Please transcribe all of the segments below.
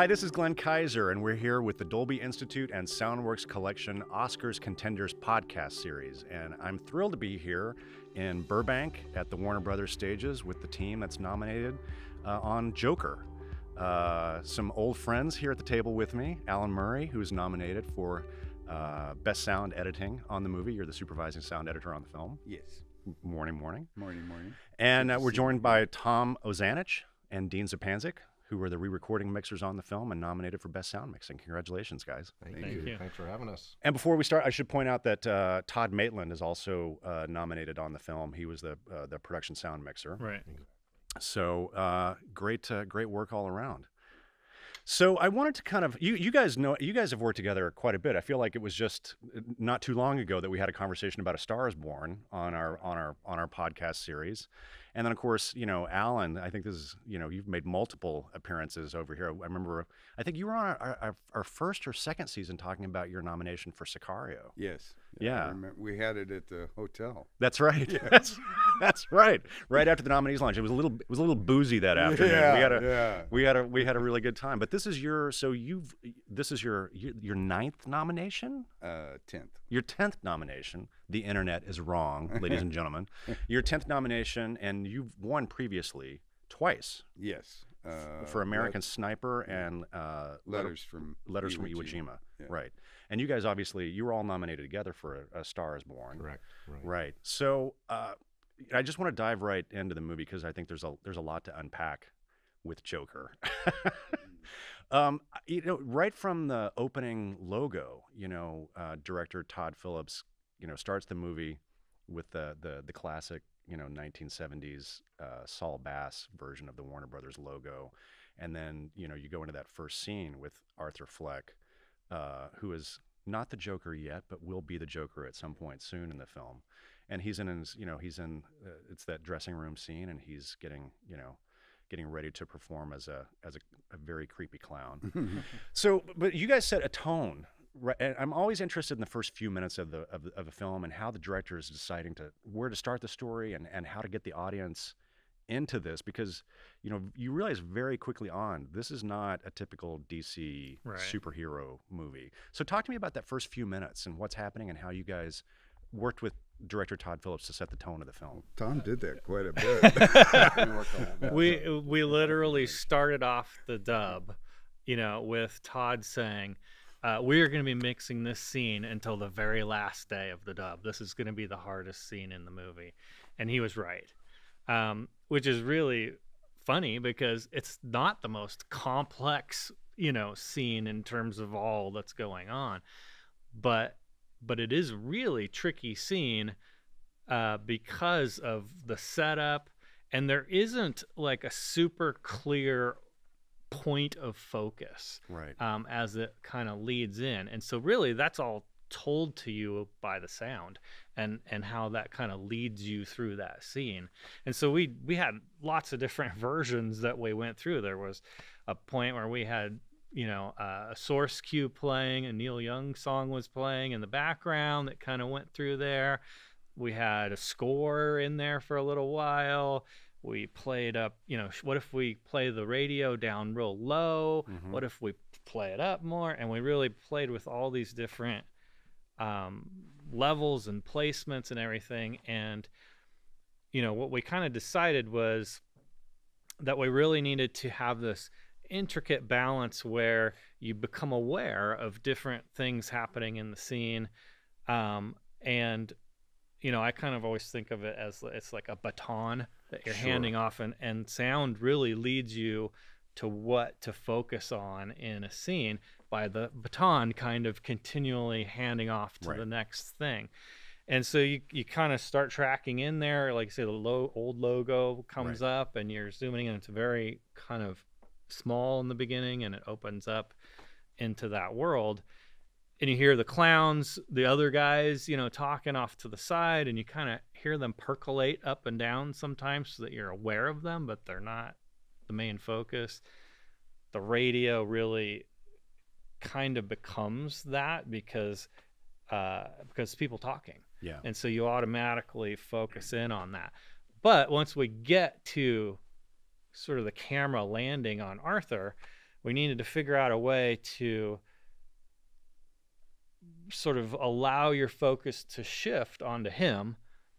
Hi, this is Glenn Kiser, and we're here with the Dolby Institute and Soundworks Collection Oscars Contenders podcast series. And I'm thrilled to be here in Burbank at the Warner Brothers stages with the team that's nominated uh, on Joker. Uh, some old friends here at the table with me Alan Murray, who's nominated for uh, Best Sound Editing on the movie. You're the supervising sound editor on the film. Yes. Morning, morning. Morning, morning. And uh, we're joined by Tom Ozanich and Dean Zupancic, who were the re-recording mixers on the film and nominated for Best Sound Mixing. Congratulations, guys. Thank, Thank you. you. Thanks for having us. And before we start, I should point out that uh, Tod Maitland is also uh, nominated on the film. He was the uh, the production sound mixer. Right. So uh, great, uh, great work all around. So I wanted to kind of you you guys know you guys have worked together quite a bit. I feel like it was just uh, not too long ago that we had a conversation about A Star Is Born on our on our on our podcast series, and then of course you know Alan. I think this is you know you've made multiple appearances over here. I remember I think you were on our, our, our first or second season talking about your nomination for Sicario. Yes. Yeah. Remember- we had it at the hotel. That's right. That's, that's right. Right after the nominees lunch, it was a little it was a little boozy that afternoon. Yeah, we had a yeah. we had a we had a really good time. But this is your so you've this is your your, your ninth nomination, Uh, tenth. your tenth nomination. The internet is wrong, ladies and gentlemen. Your tenth nomination, and you've won previously twice Yes. Uh, for American Sniper and uh, letters from letters from Iwo Iwo Jima. Jima. Yeah. Right. And you guys obviously you were all nominated together for a, a Star Is Born. Correct. Right. Right. So uh, I just want to dive right into the movie because I think there's a there's a lot to unpack with Joker. um, you know, right from the opening logo, you know, uh, director Todd Phillips, you know, starts the movie with the the the classic, you know, 1970s uh, Saul Bass version of the Warner Brothers logo, and then you know you go into that first scene with Arthur Fleck, uh, who is not the Joker yet, but will be the Joker at some point soon in the film. And he's in his, you know, he's in, uh, it's that dressing room scene, and he's getting, you know, getting ready to perform as a as a, a very creepy clown. so, but you guys set a tone. Right, and I'm always interested in the first few minutes of the of, the- of a film and how the director is deciding to where to start the story and and how to get the audience into this because you know you realize very quickly on this is not a typical DC Right. superhero movie. So talk to me about that first few minutes and what's happening and how you guys worked with director Todd Phillips to set the tone of the film. Tom did that quite a bit. We worked on that. We we literally started off the dub, you know, with Todd saying, uh, "We are going to be mixing this scene until the very last day of the dub. This is going to be the hardest scene in the movie," and he was right, um, which is really funny because it's not the most complex, you know, scene in terms of all that's going on, but but it is a really tricky scene uh, because of the setup. And there isn't like a super clear point of focus Right. um, as it kind of leads in. And so really that's all told to you by the sound and and how that kind of leads you through that scene. And so we we had lots of different versions that we went through. There was a point where we had you know uh, a source cue playing a neil young song was playing in the background that kind of went through there. We had a score in there for a little while. We played up you know what if we play the radio down real low? Mhm. what if we play it up more? And we really played with all these different um, levels and placements and everything. And you know what we kind of decided was that we really needed to have this intricate balance where you become aware of different things happening in the scene. Um, and you know i kind of always think of it as it's like a baton that you're Sure. handing off and, and sound really leads you to what to focus on in a scene by the baton kind of continually handing off to Right. the next thing. And so you, you kind of start tracking in there like I say the low old logo comes up and you're zooming in it's very kind of small in the beginning and it opens up into that world. And you hear the clowns the other guys you know talking off to the side and you kind of hear them percolate up and down sometimes so that you're aware of them but they're not the main focus. The radio really kind of becomes that because uh, because people talking. Yeah. and so you automatically focus in on that. But once we get to sort of the camera landing on arthur we needed to figure out a way to sort of allow your focus to shift onto him.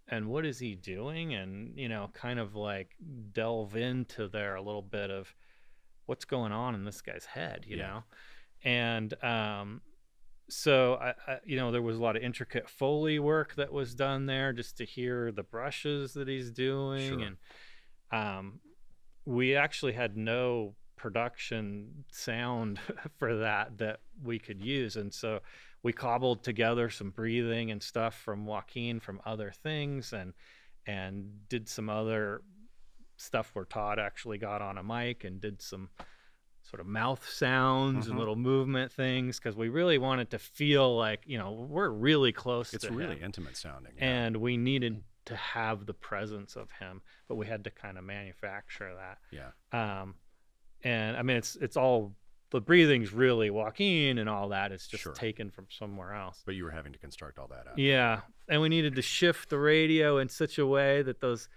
And what is he doing? And you know kind of like delve into there a little bit of what's going on in this guy's head you Yeah. know and um so I, I you know there was a lot of intricate foley work that was done there just to hear the brushes that he's doing Sure. and um we actually had no production sound for that that we could use and so we cobbled together some breathing and stuff from Joaquin from other things and and did some other stuff where Todd actually got on a mic and did some sort of mouth sounds Mhm. and little movement things because we really wanted to feel like you know we're really close It's to really him intimate sounding. yeah. and we needed to have the presence of him but we had to kind of manufacture that yeah. um, and I mean, it's it's all the breathing's really Joaquin and all that. It's just Sure. taken from somewhere else. But you were having to construct all that out. Yeah, and we needed to shift the radio in such a way that those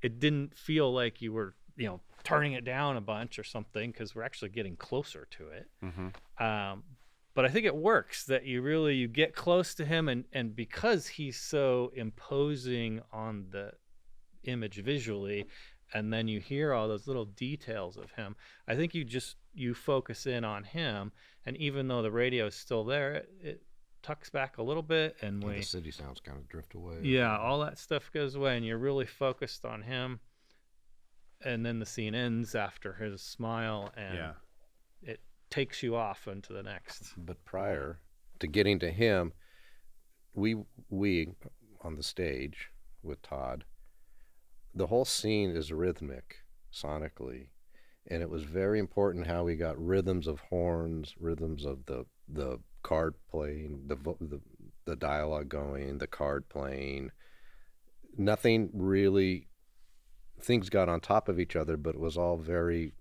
it didn't feel like you were you know turning it down a bunch or something because we're actually getting closer to it. Mm-hmm. Um, but I think it works that you really you get close to him and and because he's so imposing on the image visually and then you hear all those little details of him i think you just you focus in on him and even though the radio is still there it, it tucks back a little bit and we the city sounds kind of drift away. yeah all that stuff goes away and you're really focused on him and then the scene ends after his smile and Yeah. it takes you off into the next But prior to getting to him, we we on the stage with Todd, the whole scene is rhythmic sonically, and it was very important how we got rhythms of horns, rhythms of the the card playing, the vo- the the dialogue going, the card playing. Nothing really. Things got on top of each other, but it was all very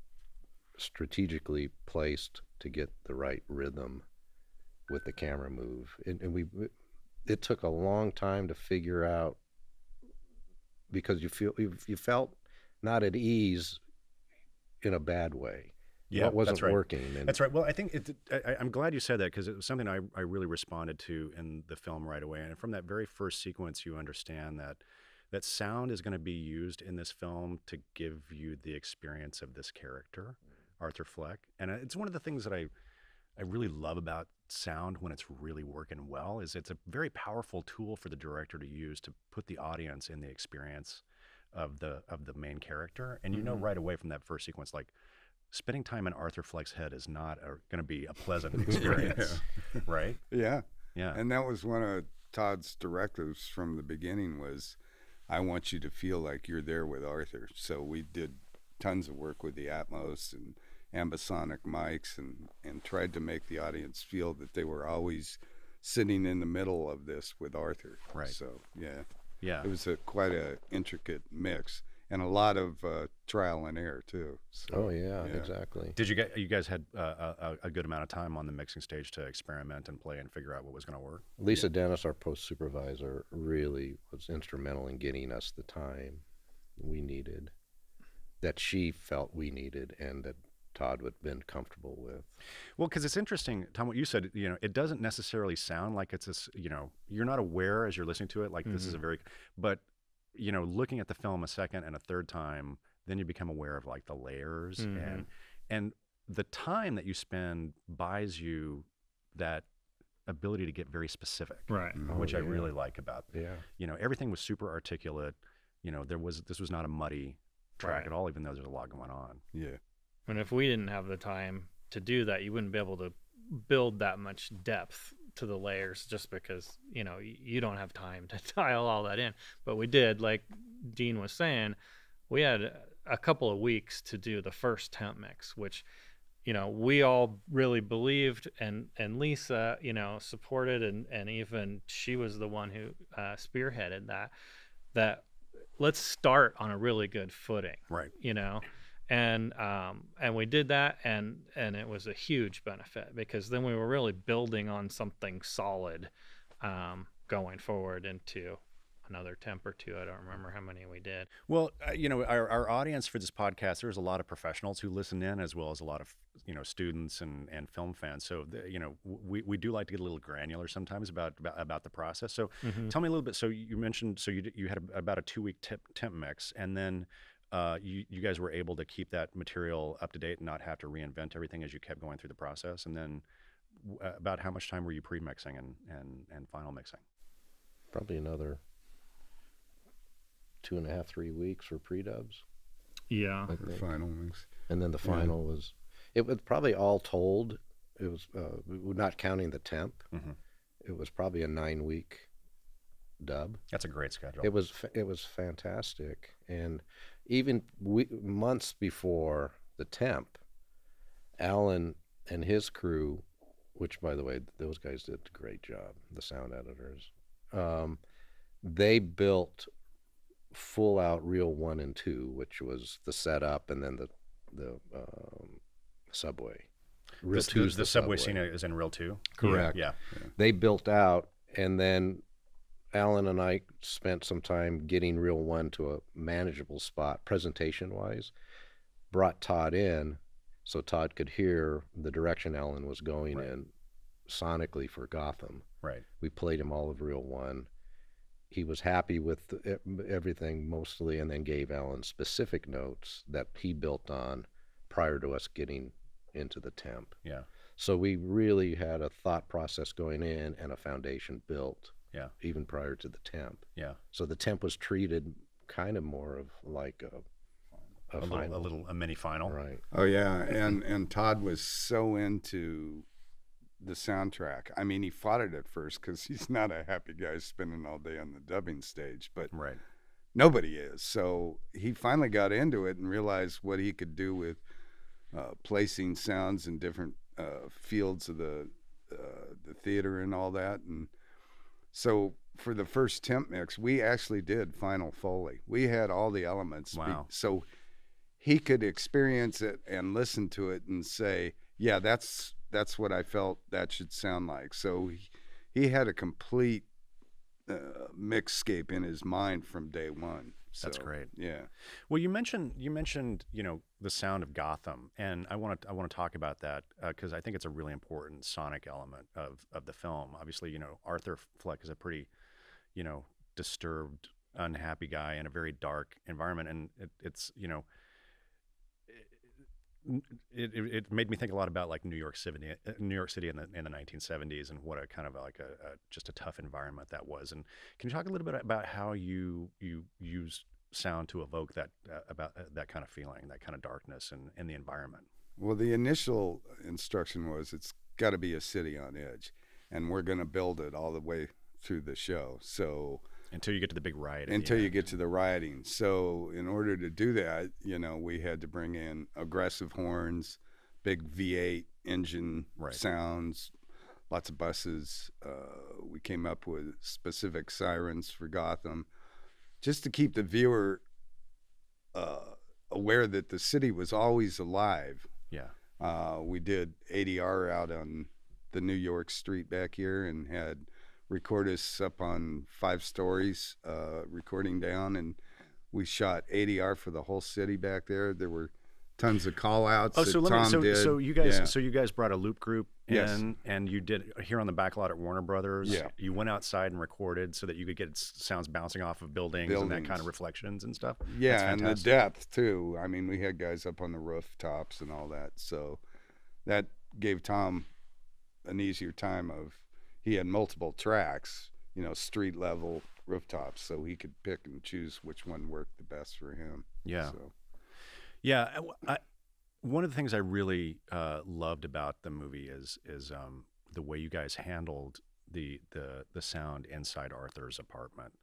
strategically placed to get the right rhythm with the camera move. And, and we, it took a long time to figure out because you feel you, you felt not at ease in a bad way. Yeah, what wasn't that's right. working. And That's right. Well, I think it, I, I'm glad you said that because it was something I, I really responded to in the film right away. And from that very first sequence, you understand that that sound is going to be used in this film to give you the experience of this character, Arthur Fleck. And it's one of the things that I I really love about sound when it's really working well is it's a very powerful tool for the director to use to put the audience in the experience of the of the main character. And you know Mhm. right away from that first sequence like spending time in Arthur Fleck's head is not going to be a pleasant experience, right? Yeah. Yeah. And that was one of Todd's directives from the beginning was I want you to feel like you're there with Arthur. So we did tons of work with the Atmos and ambisonic mics and, and tried to make the audience feel that they were always sitting in the middle of this with Arthur. Right. So yeah, yeah. it was a quite a intricate mix and a lot of uh, trial and error too. So, oh yeah, yeah. exactly. Did you get you guys had uh, a, a good amount of time on the mixing stage to experiment and play and figure out what was going to work? Lisa Dennis, our post supervisor, really was instrumental in getting us the time we needed, that she felt we needed, and that Todd would have been comfortable with. Well, because it's interesting, Tom. What you said, you know, it doesn't necessarily sound like it's this. You know, you're not aware as you're listening to it, like this is a very, but you know, looking at the film a second and a third time, then you become aware of like the layers and and the time that you spend buys you that ability to get very specific, right Mhm. which I yeah. really like about Yeah. you know everything was super articulate. You know, there was this was not a muddy track Right. at all, even though there's a lot going on. Yeah. And if we didn't have the time to do that, you wouldn't be able to build that much depth to the layers just because, you know, you don't have time to dial all that in. But we did, like Dean was saying, we had a couple of weeks to do the first temp mix, which, you know, we all really believed and and Lisa, you know, supported and and even she was the one who uh, spearheaded that that let's start on a really good footing Right. you know and um, and we did that and and it was a huge benefit because then we were really building on something solid um, going forward into another temp or two. I don't remember how many we did. Well, uh, you know, our, our audience for this podcast, there's a lot of professionals who listen in, as well as a lot of you know students and, and film fans. So the, you know, we, we do like to get a little granular sometimes about about, about the process. So Mm-hmm. tell me a little bit. So you mentioned so you you had a, about a two week temp, temp mix, and then. Uh, you, you guys were able to keep that material up to date and not have to reinvent everything as you kept going through the process. And then, w- uh, about how much time were you pre-mixing and, and, and final mixing? Probably another two and a half, three weeks for pre-dubs, Yeah. I The final mix. and then the Yeah. final was. It was probably all told. It was uh, not counting the temp. Mhm. It was probably a nine-week dub. That's a great schedule. It was it was fantastic, and even we, months before the temp, Alan and his crew, which by the way, those guys did a great job. The sound editors, um, they built full out reel one and two, which was the setup, and then the the um, subway. Reel This- the, the subway scene is in reel two. Correct. Yeah. they built out and then alan and i spent some time getting reel one to a manageable spot presentation wise brought todd in so todd could hear the direction alan was going Right. in sonically for gotham Right. we played him all of reel one he was happy with everything mostly and then gave alan specific notes that he built on prior to us getting into the temp Yeah. so we really had a thought process going in and a foundation built. Yeah. Even prior to the temp. Yeah. So the temp was treated kind of more of like a a, A, little, a little, a mini final. right. Oh yeah, and and Todd was so into the soundtrack. I mean, he fought it at first because he's not a happy guy spending all day on the dubbing stage, but Right. nobody is. So he finally got into it and realized what he could do with uh, placing sounds in different uh, fields of the uh, the theater and all that. And so for the first temp mix, we actually did final foley. We had all the elements. Wow. so he could experience it and listen to it and say, "Yeah, that's that's what I felt that should sound like." So he, he had a complete uh, mixscape in his mind from day one. That's great. Yeah. Well, you mentioned you mentioned you know the sound of Gotham, and I want to I want to talk about that because I think it's a really important sonic element of of the film. Obviously, you know Arthur Fleck is a pretty you know disturbed, unhappy guy in a very dark environment, and it, it's you know. It, it, it made me think a lot about like New York City, uh, New York City in the in the 1970s, and what a kind of like a, a just a tough environment that was. And can you talk a little bit about how you you use sound to evoke that uh, about uh, that kind of feeling, that kind of darkness and in the environment. Well, the initial instruction was it's got to be a city on edge, and we're going to build it all the way through the show. So Until you get to the big riot. until you get to the rioting. So in order to do that, you know, we had to bring in aggressive horns, big V8 engine Right. sounds, lots of buses. Uh, we came up with specific sirens for Gotham, just to keep the viewer uh, aware that the city was always alive. yeah, Uh, we did ADR out on the New York street back here and had recordists up on five stories uh, recording down. And we shot ADR for the whole city back there. There were tons of call outs Oh, that so let Tom me. So, did. so you guys, Yeah. so you guys brought a loop group in, Yes. and you did here on the back lot at Warner Brothers. Yeah. You went outside and recorded so that you could get sounds bouncing off of buildings, and that kind of reflections and stuff. Yeah, and the depth too. I mean, we had guys up on the rooftops and all that, so that gave Tom an easier time of he had multiple tracks, you know, street level rooftops, so he could pick and choose which one worked the best for him. Yeah. So, Yeah, I w- I- one of the things I really uh, loved about the movie is is um, the way you guys handled the the the sound inside Arthur's apartment.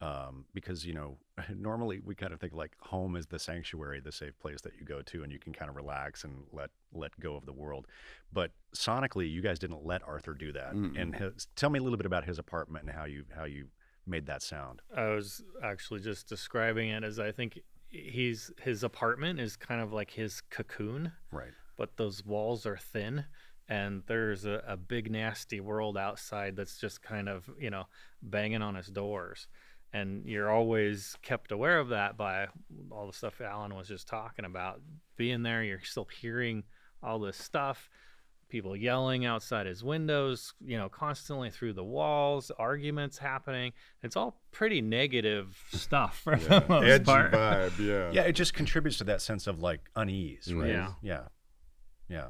Um, because you know, normally we kind of think like home is the sanctuary, the safe place that you go to, and you can kind of relax and let let go of the world. But sonically, you guys didn't let Arthur do that. Mm-mm. And his, tell me a little bit about his apartment and how you how you made that sound. I was actually just describing it as I think he's his apartment is kind of like his cocoon, Right. but those walls are thin and there's a, a big nasty world outside that's just kind of, you know, banging on his doors. and you're always kept aware of that by all the stuff Alan was just talking about. Being there, you're still hearing all this stuff, people yelling outside his windows, you know, constantly through the walls, arguments happening. It's all pretty negative stuff for the most Edgy part. vibe, yeah. Yeah, it just contributes to that sense of like unease, right? Yeah. Yeah. Yeah.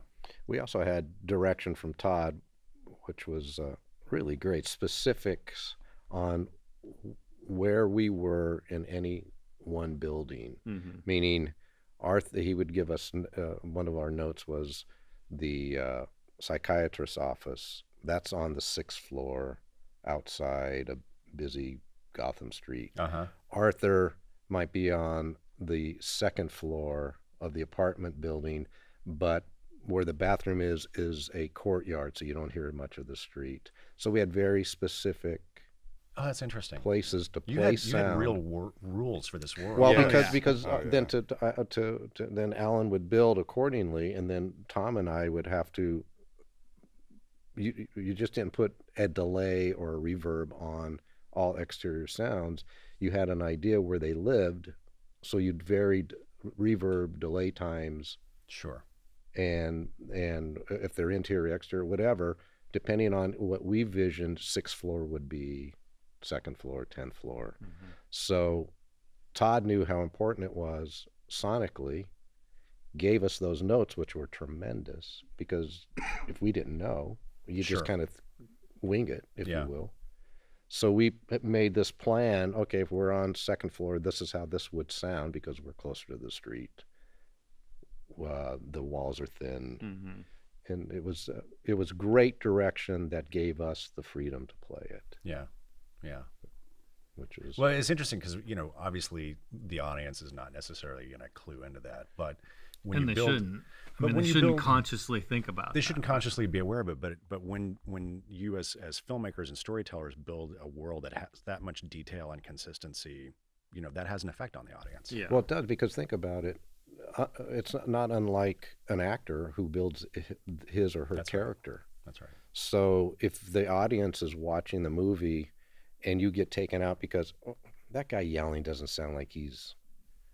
We also had direction from Todd, which was uh, really great. Specifics on where we were in any one building, Mhm. meaning Arthur. He would give us uh, one of our notes was the uh, psychiatrist's office. That's on the sixth floor, outside a busy Gotham Street. Uh huh. Arthur might be on the second floor of the apartment building, but where the bathroom is is a courtyard, so you don't hear much of the street. So we had very specific Oh, that's interesting. places to You play had, you sound. had real wor- rules for this world. well, Yeah. because Yeah. because Oh, uh, yeah. then to to, uh, to to then Alan would build accordingly, and then Tom and I would have to. You you just didn't put a delay or a reverb on all exterior sounds. You had an idea where they lived, so you'd varied reverb delay times sure. and and if they're interior exterior whatever depending on what we visioned sixth floor would be second floor tenth floor Mhm. so todd knew how important it was sonically gave us those notes which were tremendous because if we didn't know you Sure. just kind of wing it if Yeah. you will so we made this plan okay if we're on second floor this is how this would sound because we're closer to the street uh, the walls are thin Mhm. and it was uh, it was great direction that gave us the freedom to play it Yeah. Yeah. which is Well, it's interesting because you know, obviously, the audience is not necessarily going to clue into that, but when and you they build, shouldn't. I but mean, when they you shouldn't build- consciously think about. It. They that. shouldn't consciously be aware of it. But but when when you as as filmmakers and storytellers build a world that has that much detail and consistency, you know, that has an effect on the audience. Yeah. well it does because think about it uh, it's not unlike an actor who builds his or her That's right. character That's right. so if the audience is watching the movie and you get taken out because oh, that guy yelling doesn't sound like he's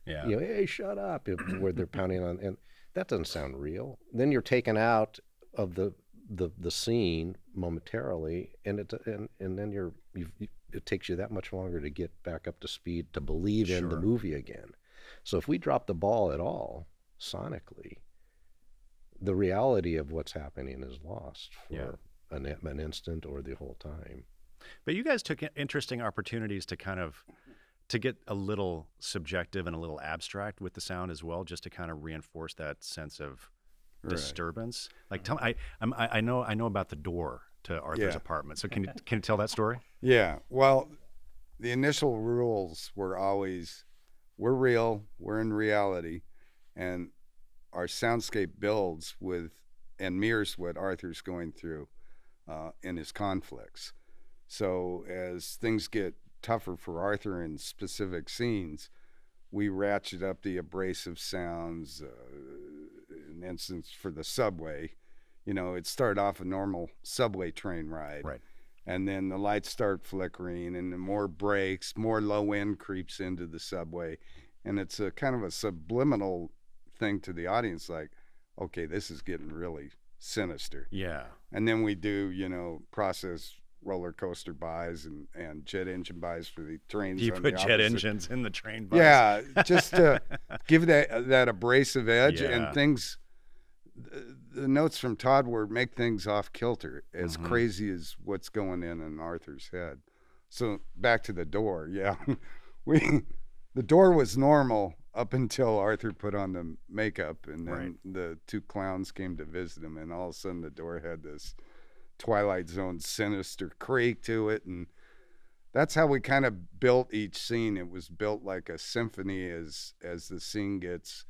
Yeah. you know, hey, shut up, where they're pounding on, and that doesn't sound real. Then you're taken out of the the, the scene momentarily, and it and, and then you're you've, you, it takes you that much longer to get back up to speed to believe in the movie again. So if we drop the ball at all sonically, the reality of what's happening is lost for Yeah. an, an instant or the whole time. But you guys took interesting opportunities to kind of to get a little subjective and a little abstract with the sound as well, just to kind of reinforce that sense of Right. disturbance. Like, tell I, I'm, I I know I know about the door to Arthur's Yeah. apartment. So can you can you tell that story? Yeah. Well, the initial rules were always we're real, we're in reality, and our soundscape builds with and mirrors what Arthur's going through uh, in his conflicts. So as things get tougher for Arthur in specific scenes, we ratchet up the abrasive sounds. Uh, an instance for the subway, you know, it started off a normal subway train ride Right. and then the lights start flickering and more brakes more low end creeps into the subway and it's a kind of a subliminal thing to the audience like okay this is getting really sinister Yeah. and then we do you know process roller coaster buys and, and jet engine buys for the trains You put the jet engines in the train. bus. yeah just to give that that abrasive edge Yeah. and things the, the notes from Todd were make things off kilter as Mhm. crazy as what's going in in Arthur's head. So back to the door. Yeah. we the door was normal up until Arthur put on the makeup and then Right. the two clowns came to visit him and all of a sudden the door had this Twilight Zone sinister creak to it and that's how we kind of built each scene. It was built like a symphony as as the scene gets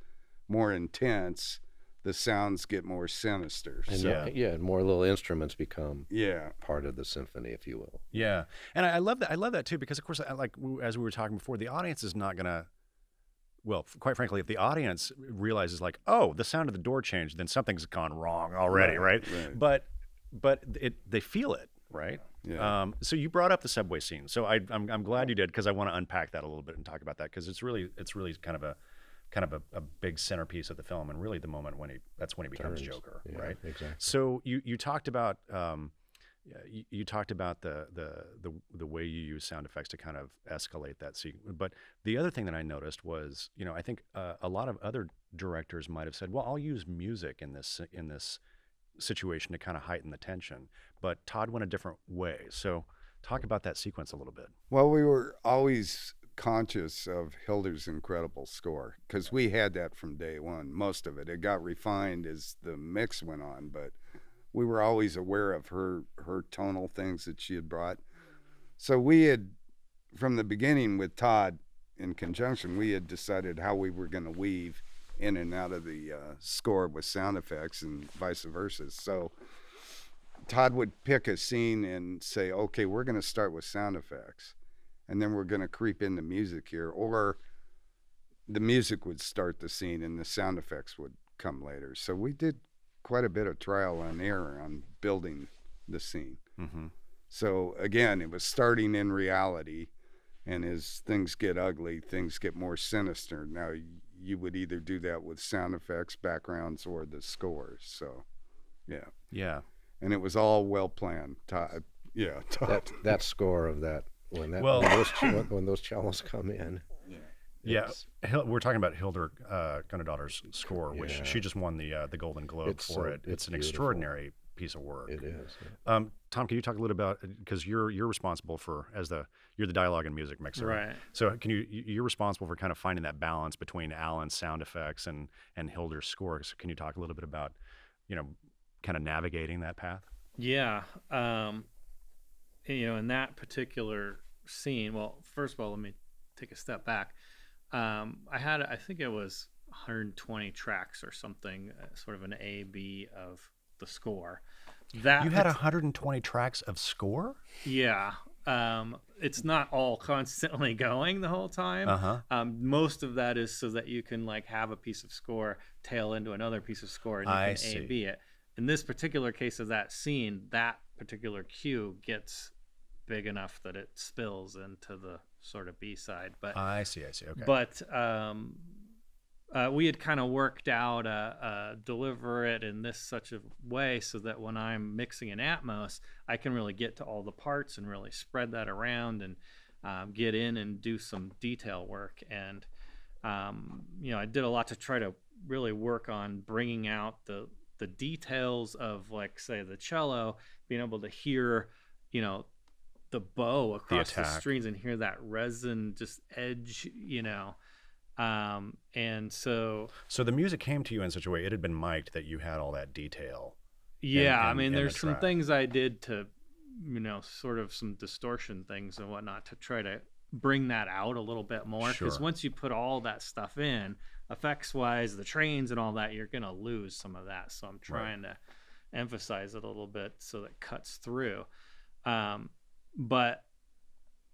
more intense, the sounds get more sinister. And so, yeah, yeah, and more little instruments become yeah. part of the symphony, if you will. Yeah, and I, I love that. I love that too because, of course, I, like as we were talking before, the audience is not gonna. Well, f- quite frankly, if the audience realizes like, oh, the sound of the door changed, then something's gone wrong already, right? Right, right. But but it they feel it right? Yeah. Um, so you brought up the subway scene. So I, I'm, I'm glad you did because I want to unpack that a little bit and talk about that because it's really it's really kind of a kind of a, a big centerpiece of the film and really the moment when he that's when he becomes Turns. Joker, Yeah, right? Exactly. So you you talked about um, you, you talked about the, the the the way you use sound effects to kind of escalate that scene. But the other thing that I noticed was, you know, I think uh, a lot of other directors might have said, "Well, I'll use music in this in this situation to kind of heighten the tension." But Todd went a different way. So talk about that sequence a little bit. Well, we were always conscious of Hildur's incredible score because we had that from day one. Most of it, it got refined as the mix went on, but we were always aware of her her tonal things that she had brought. So we had, from the beginning with Todd, in conjunction, we had decided how we were going to weave in and out of the uh, score with sound effects and vice versa. So Todd would pick a scene and say, "Okay, we're going to start with sound effects." and then we're going to creep into music here or the music would start the scene and the sound effects would come later so we did quite a bit of trial and error on building the scene Mm-hmm. so again it was starting in reality and as things get ugly things get more sinister now you would either do that with sound effects backgrounds or the scores so yeah Yeah. and it was all well planned Todd, yeah Todd. That that score of that when that Well- when those ch- when those cellos come in. Yeah, we're talking about Hildur uh, Guðnadóttir's score, which Yeah. she just won the uh, the Golden Globe It's for so- it. It's, it's an beautiful. extraordinary piece of work. It is. yeah. Um, Tom, can you talk a little about because you're you're responsible for as the you're the dialogue and music mixer, Right. So can you you- you're responsible for kind of finding that balance between Alan's sound effects and and Hildur's score. So can you talk a little bit about you know kind of navigating that path? Yeah. Um, you know, in that particular scene, well, first of all, let me take a step back. Um, I had, I think it was 120 tracks or something, uh, sort of an A B of the score. That You had 120 tracks of score. yeah. Um, it's not all constantly going the whole time. Uh huh. Um, most of that is so that you can like have a piece of score tail into another piece of score and you I can see. A B it. In this particular case of that scene, that particular cue gets big enough that it spills into the sort of B side. But I see. I see. Okay. but um, uh, we had kind of worked out uh, uh, deliver it in this such a way so that when I'm mixing in Atmos, I can really get to all the parts and really spread that around and um, get in and do some detail work. And um, you know, I did a lot to try to really work on bringing out the the details of like say the cello, being able to hear, you know, the bow across the, attack. strings and hear that resin just edge, you know. Um, and so so the music came to you in such a way it had been mic'd that you had all that detail. yeah, I in- mean, in the there's some things I did to, you know, sort of some distortion things and whatnot to try to bring that out a little bit more. Because Sure. once you put all that stuff in, effects wise, the trains and all that, you're gonna lose some of that. So I'm trying to emphasize it a little bit so that cuts through. Um, but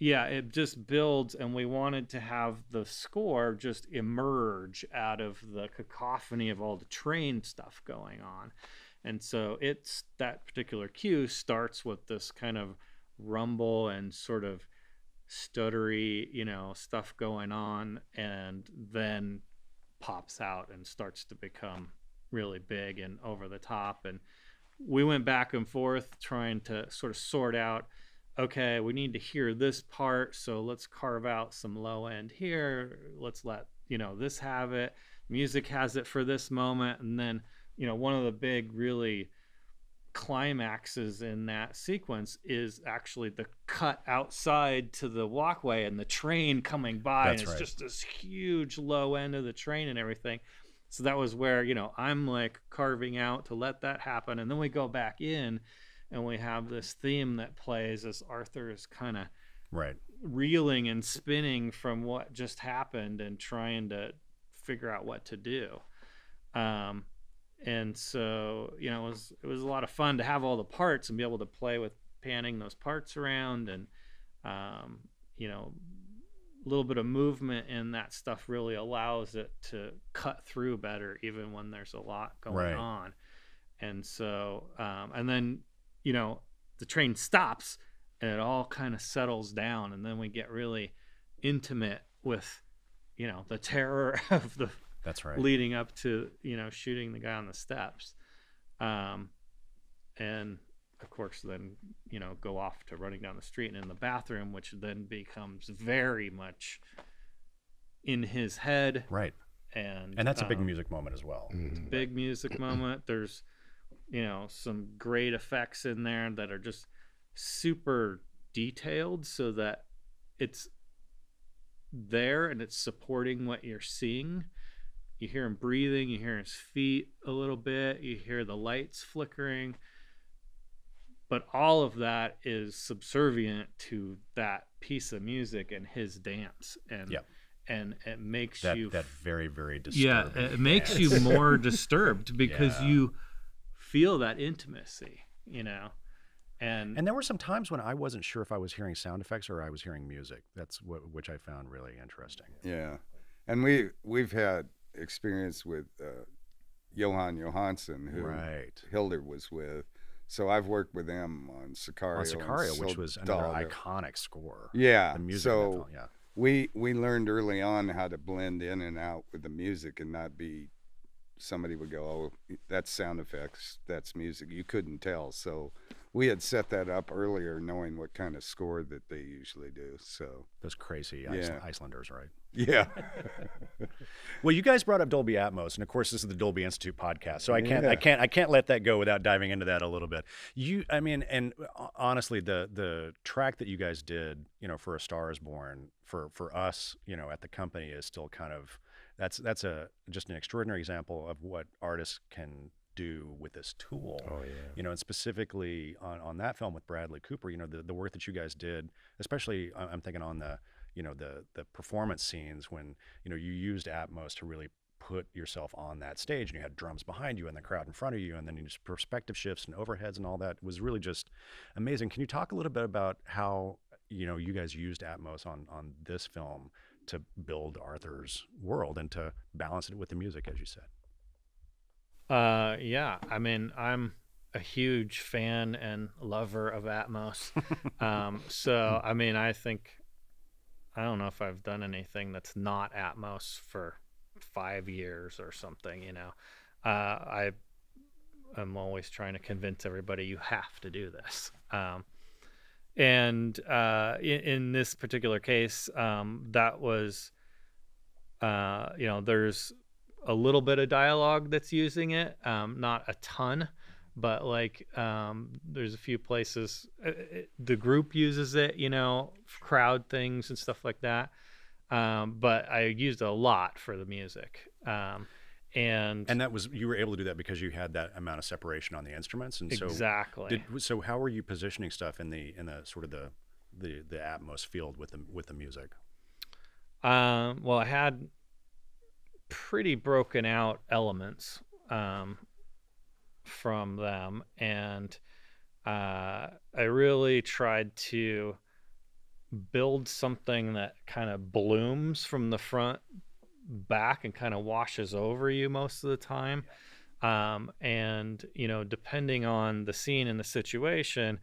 yeah, it just builds, and we wanted to have the score just emerge out of the cacophony of all the train stuff going on. And so it's that particular cue starts with this kind of rumble and sort of stuttery, you know, stuff going on, and then pops out and starts to become really big and over the top. And we went back and forth trying to sort of sort out okay, we need to hear this part, so let's carve out some low end here. Let's let, you know, this have it. Music has it for this moment. And then, you know, one of the big, really climaxes in that sequence is actually the cut outside to the walkway and the train coming by. That's and it's right. just this huge low end of the train and everything. So that was where, you know, I'm like carving out to let that happen. And then we go back in and we have this theme that plays as Arthur is kind of Right. reeling and spinning from what just happened and trying to figure out what to do. Um, and so you know it was it was a lot of fun to have all the parts and be able to play with panning those parts around and um, you know a little bit of movement in that stuff really allows it to cut through better even when there's a lot going Right. on and so um, and then you know the train stops and it all kind of settles down and then we get really intimate with you know the terror of the That's right. leading up to you know shooting the guy on the steps um and of course then you know go off to running down the street and in the bathroom which then becomes very much in his head Right. and And that's a big um, music moment as well. Mhm. big music moment. There's, you know, some great effects in there that are just super detailed so that it's there and it's supporting what you're seeing. You hear him breathing, you hear his feet a little bit, you hear the lights flickering. But all of that is subservient to that piece of music and his dance. And Yep. and it makes That you that very very disturbed. yeah disturbing. it makes you more disturbed because Yeah. you feel that intimacy you know and, And there were some times when I wasn't sure if I was hearing sound effects or I was hearing music. That's what which I found really interesting. Yeah, and we we've had experience with uh, Jóhann Jóhannsson, who Right. Hildur was with. So I've worked with them on Sicario. On and Sicario, which was another iconic score. Yeah. The music. so film, yeah. we we learned early on how to blend in and out with the music and not be somebody would go oh that's sound effects that's music you couldn't tell so we had set that up earlier knowing what kind of score that they usually do so Those crazy Yeah. Icelanders, right? yeah Well, you guys brought up Dolby Atmos, and of course, this is the Dolby Institute podcast, so I can't, I can't, I can't let that go without diving into that a little bit. You, I mean, and uh, honestly, the the track that you guys did, you know, for A Star Is Born, for for us, you know, at the company is still kind of that's that's a just an extraordinary example of what artists can do with this tool. Oh yeah. you know, and specifically on, on that film with Bradley Cooper, you know, the, the work that you guys did, especially I'm thinking on the, you know, the the performance scenes when, you know, you used Atmos to really put yourself on that stage and you had drums behind you and the crowd in front of you and then you just perspective shifts and overheads and all that was really just amazing. Can you talk a little bit about how, you know, you guys used Atmos on on this film to build Arthur's world and to balance it with the music, as you said? uh yeah. I mean i'm a huge fan and lover of atmos. Um so i mean i think i don't know if i've done anything that's not atmos for five years or something you know. Uh i i'm always trying to convince everybody you have to do this. Um and uh in, in this particular case um that was uh you know there's a little bit of dialogue that's using it um not a ton but like um there's a few places uh, it, the group uses it you know crowd things and stuff like that. Um but i used a lot for the music um and, And that was you were able to do that because you had that amount of separation on the instruments, and so exactly. Did, so how were you positioning stuff in the in the sort of the the the Atmos field with the with the music? Um, well, I had pretty broken out elements um, from them, and uh, I really tried to build something that kind of blooms from the front back and kind of washes over you most of the time. Um, and you know, depending on the scene and the situation,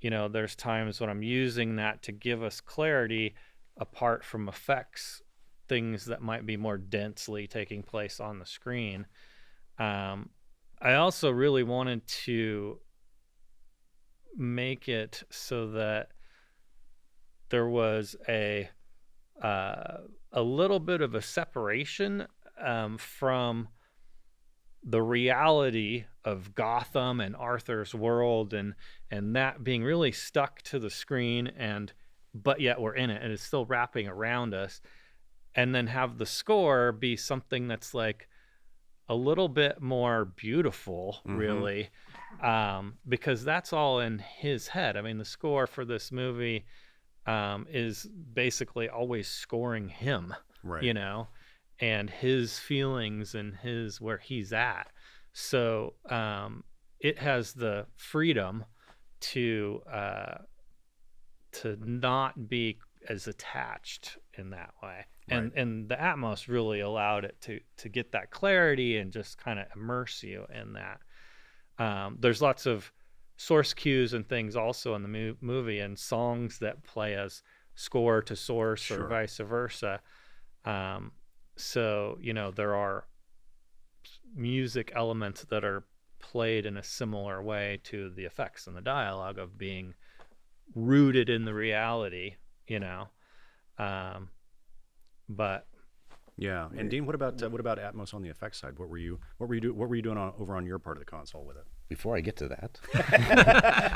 you know, there's times when I'm using that to give us clarity apart from effects, things that might be more densely taking place on the screen. Um, I also really wanted to make it so that there was a uh, a little bit of a separation um, from the reality of Gotham and Arthur's world and and that being really stuck to the screen and but yet we're in it and it's still wrapping around us and then have the score be something that's like a little bit more beautiful Mhm. really um, because that's all in his head i mean the score for this movie um, is basically always scoring him Right. you know, and his feelings and his where he's at. So um, it has the freedom to uh, to not be as attached in that way. And and the Atmos really allowed it to to get that clarity and just kind of immerse you in that. Um, there's lots of source cues and things also in the mo- movie and songs that play as score to source Sure. or vice versa. Um, so you know there are music elements that are played in a similar way to the effects and the dialogue of being rooted in the reality. You know, um, but Yeah. And Dean, what about uh, what about Atmos on the effects side? What were you what were you do, what were you doing on, over on your part of the console with it? Before I get to that,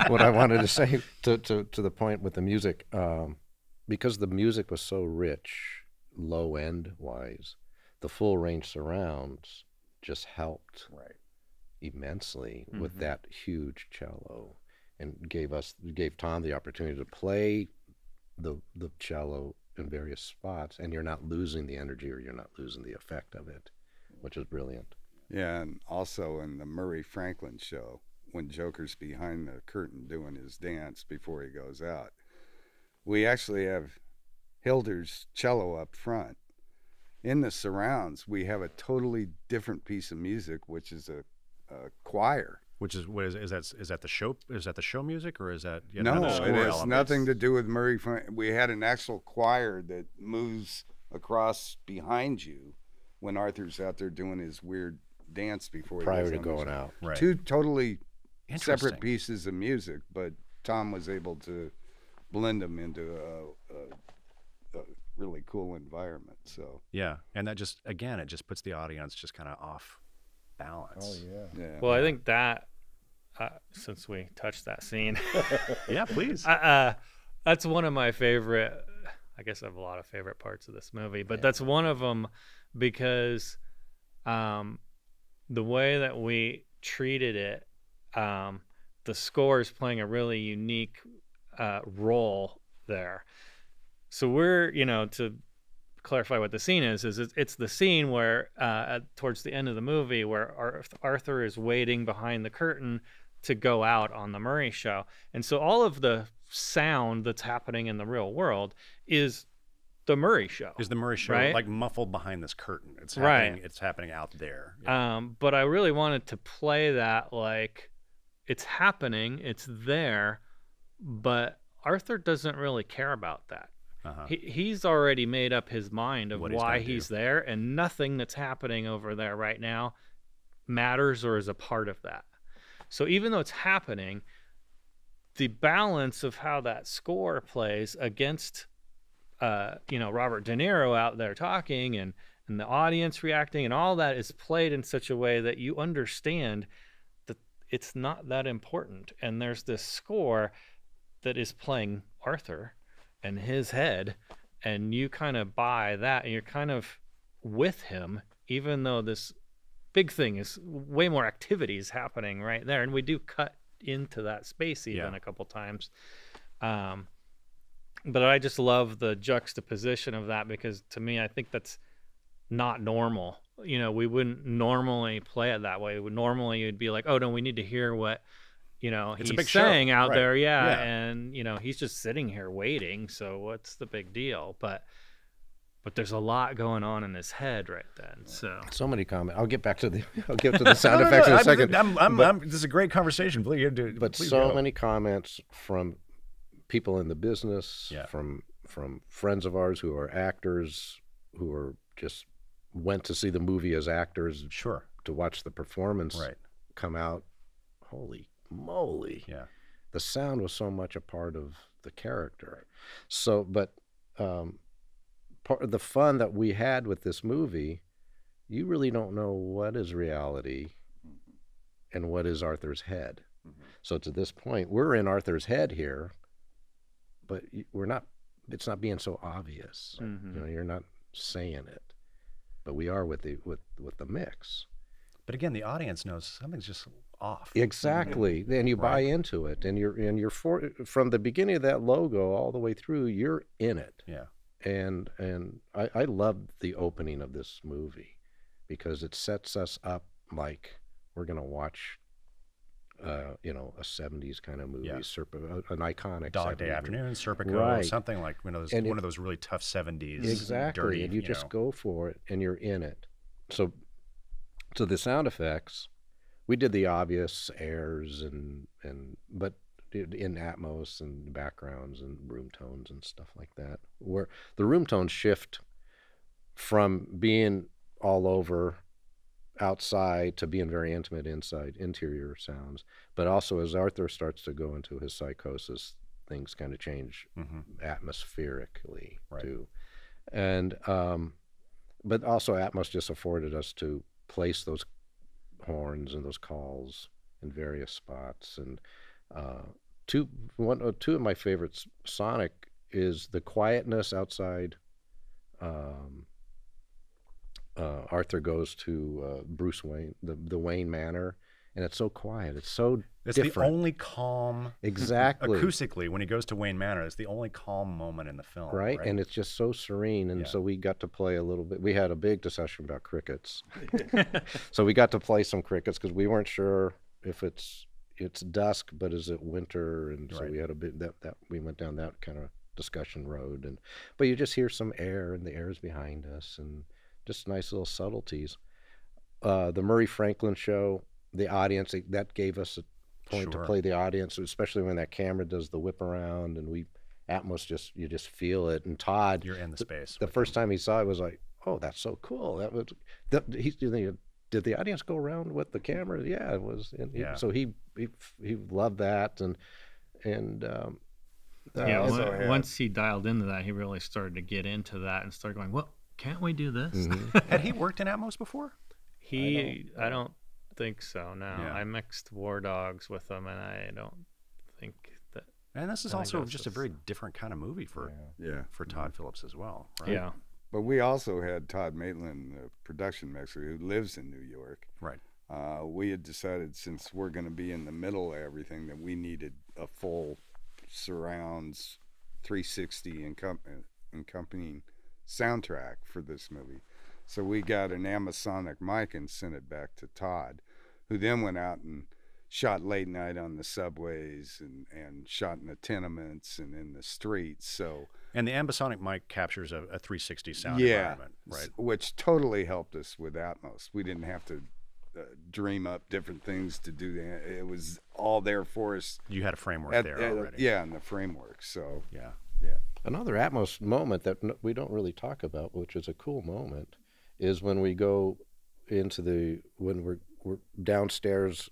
what I wanted to say to, to, to the point with the music, um, because the music was so rich, low end wise, the full range surrounds just helped Right. immensely with Mhm. that huge cello and gave us gave Tom the opportunity to play the the cello in various spots and you're not losing the energy or you're not losing the effect of it, which is brilliant. Yeah, and also in the Murray Franklin show, when Joker's behind the curtain doing his dance before he goes out, we actually have Hildur's cello up front. In the surrounds, we have a totally different piece of music, which is a, a choir. Which is what is, is that is that the show is that the show music or is that yet no, another it has element? nothing to do with Murray. Frank. We had an actual choir that moves across behind you when Arthur's out there doing his weird dance before Prior goes to going show. out. Right. Two totally separate pieces of music, but Tom was able to blend them into a, a, a really cool environment. So Yeah, and that just again, it just puts the audience just kind of off balance. Oh yeah, well, I think that uh, since we touched that scene. yeah, please. I- uh, that's one of my favorite. I guess I have a lot of favorite parts of this movie, but that's one of them because um, the way that we treated it, um, the score is playing a really unique uh, role there. So we're, you know, to clarify what the scene is, is it's, the scene where uh, at, towards the end of the movie where Arthur is waiting behind the curtain to go out on the Murray show. And so all of the sound that's happening in the real world is the Murray show. Is the Murray show Right? like muffled behind this curtain? It's Right. happening. It's happening out there. Yeah. Um, but I really wanted to play that like it's happening, it's there, but Arthur doesn't really care about that. Uh-huh. He, he's already made up his mind of What why gonna he's there, and nothing that's happening over there right now matters or is a part of that. So even though it's happening, the balance of how that score plays against, uh, you know, Robert De Niro out there talking and and the audience reacting and all that is played in such a way that you understand that it's not that important. And there's this score that is playing Arthur and his head, and you kind of buy that, and you're kind of with him, even though this big thing is way more activities happening right there, and we do cut into that space even Yeah. a couple times. Um, but I just love the juxtaposition of that because to me, I think that's not normal. You know, we wouldn't normally play it that way. Normally you'd be like, oh no, we need to hear what you know It's a he's big show, saying out right. there, yeah, Yeah. and you know he's just sitting here waiting. So what's the big deal? But but there's a lot going on in his head right then. So So many comments. I'll get back to the I'll get to the sound No, no, effects no, in a I'm- second. I'm, I'm, I'm- this is a great conversation. Please, but please so go. many comments from people in the business, Yeah. from from friends of ours who are actors, who are just went to see the movie as actors Sure. to watch the performance Right. come out. Holy moly! Yeah. the sound was so much a part of the character. So, but um, part of the fun that we had with this movie, you really don't know what is reality and what is Arthur's head. So to this point, we're in Arthur's head here, but we're not. It's not being so obvious. Mhm. You know, you're not saying it, but we are with the with with the mix. But again, the audience knows something's just off. Exactly. Then you buy into it, and you're and you're for from the beginning of that logo all the way through. You're in it, Yeah. and and I, I love the opening of this movie because it sets us up like we're gonna watch, uh, you know, a '70s kind of movie, Yeah. Serp- an iconic Dog Day movie. Afternoon, Serpico, Right. something like one of those And one it- of those really tough seventies. exactly dirty, and you, just know. go for it and you're in it so so the sound effects we did the obvious airs and and but in Atmos and backgrounds and room tones and stuff like that. Where the room tones shift from being all over outside to being very intimate inside interior sounds but also as arthur starts to go into his psychosis things kind of change hmm atmospherically Right. too and um but also atmos just afforded us to place those horns and those calls in various spots and uh two one uh, two of my favorites sonic is the quietness outside um uh, Arthur goes to uh, Bruce Wayne, the the Wayne Manor, and it's so quiet. It's so It's different. the only calm exactly acoustically when he goes to Wayne Manor. It's the only calm moment in the film. right? and it's just so serene. And Yeah. so we got to play a little bit. We had a big discussion about crickets, so we got to play some crickets because we weren't sure if it's it's dusk, but is it winter? And so Right. we had a bit that that we went down that kind of discussion road. And but you just hear some air, and the air is behind us, and just nice little subtleties. Uh, the Murray Franklin show, the audience that gave us a point Sure. to play the audience, especially when that camera does the whip around, and we Atmos just you just feel it. And Todd, You're in the space. the with first time he saw it was like, "Oh, that's so cool!" That was that he's did did the audience go around with the camera? Yeah, it was. And he- Yeah. So he, he he loved that, and and um, uh, yeah, also once he dialed into that, he really started to get into that and started going, "Well, can't we do this?" mhm. Had he worked in Atmos before? he, I don't, think so. No, Yeah. I mixed War Dogs with him, and I don't think that. And this is also just a very different kind of movie for Yeah. for Todd Phillips as well. Right? Yeah, But we also had Tod Maitland, the production mixer, who lives in New York. Right. Uh, we had decided since we're going to be in the middle of everything that we needed a full surrounds 360 encom- accompanying soundtrack for this movie. So we got an ambisonic mic and sent it back to Tod, who then went out and shot late night on the subways and, and shot in the tenements and in the streets. So And the ambisonic mic captures a, a 360 sound yeah, environment. Right. which totally helped us with Atmos. We didn't have to uh, dream up different things to do that. It was all there for us. You had a framework at- there at- already. yeah, in the framework. So Yeah. Another Atmos moment that we don't really talk about, which is a cool moment, is when we go into the when we're we're downstairs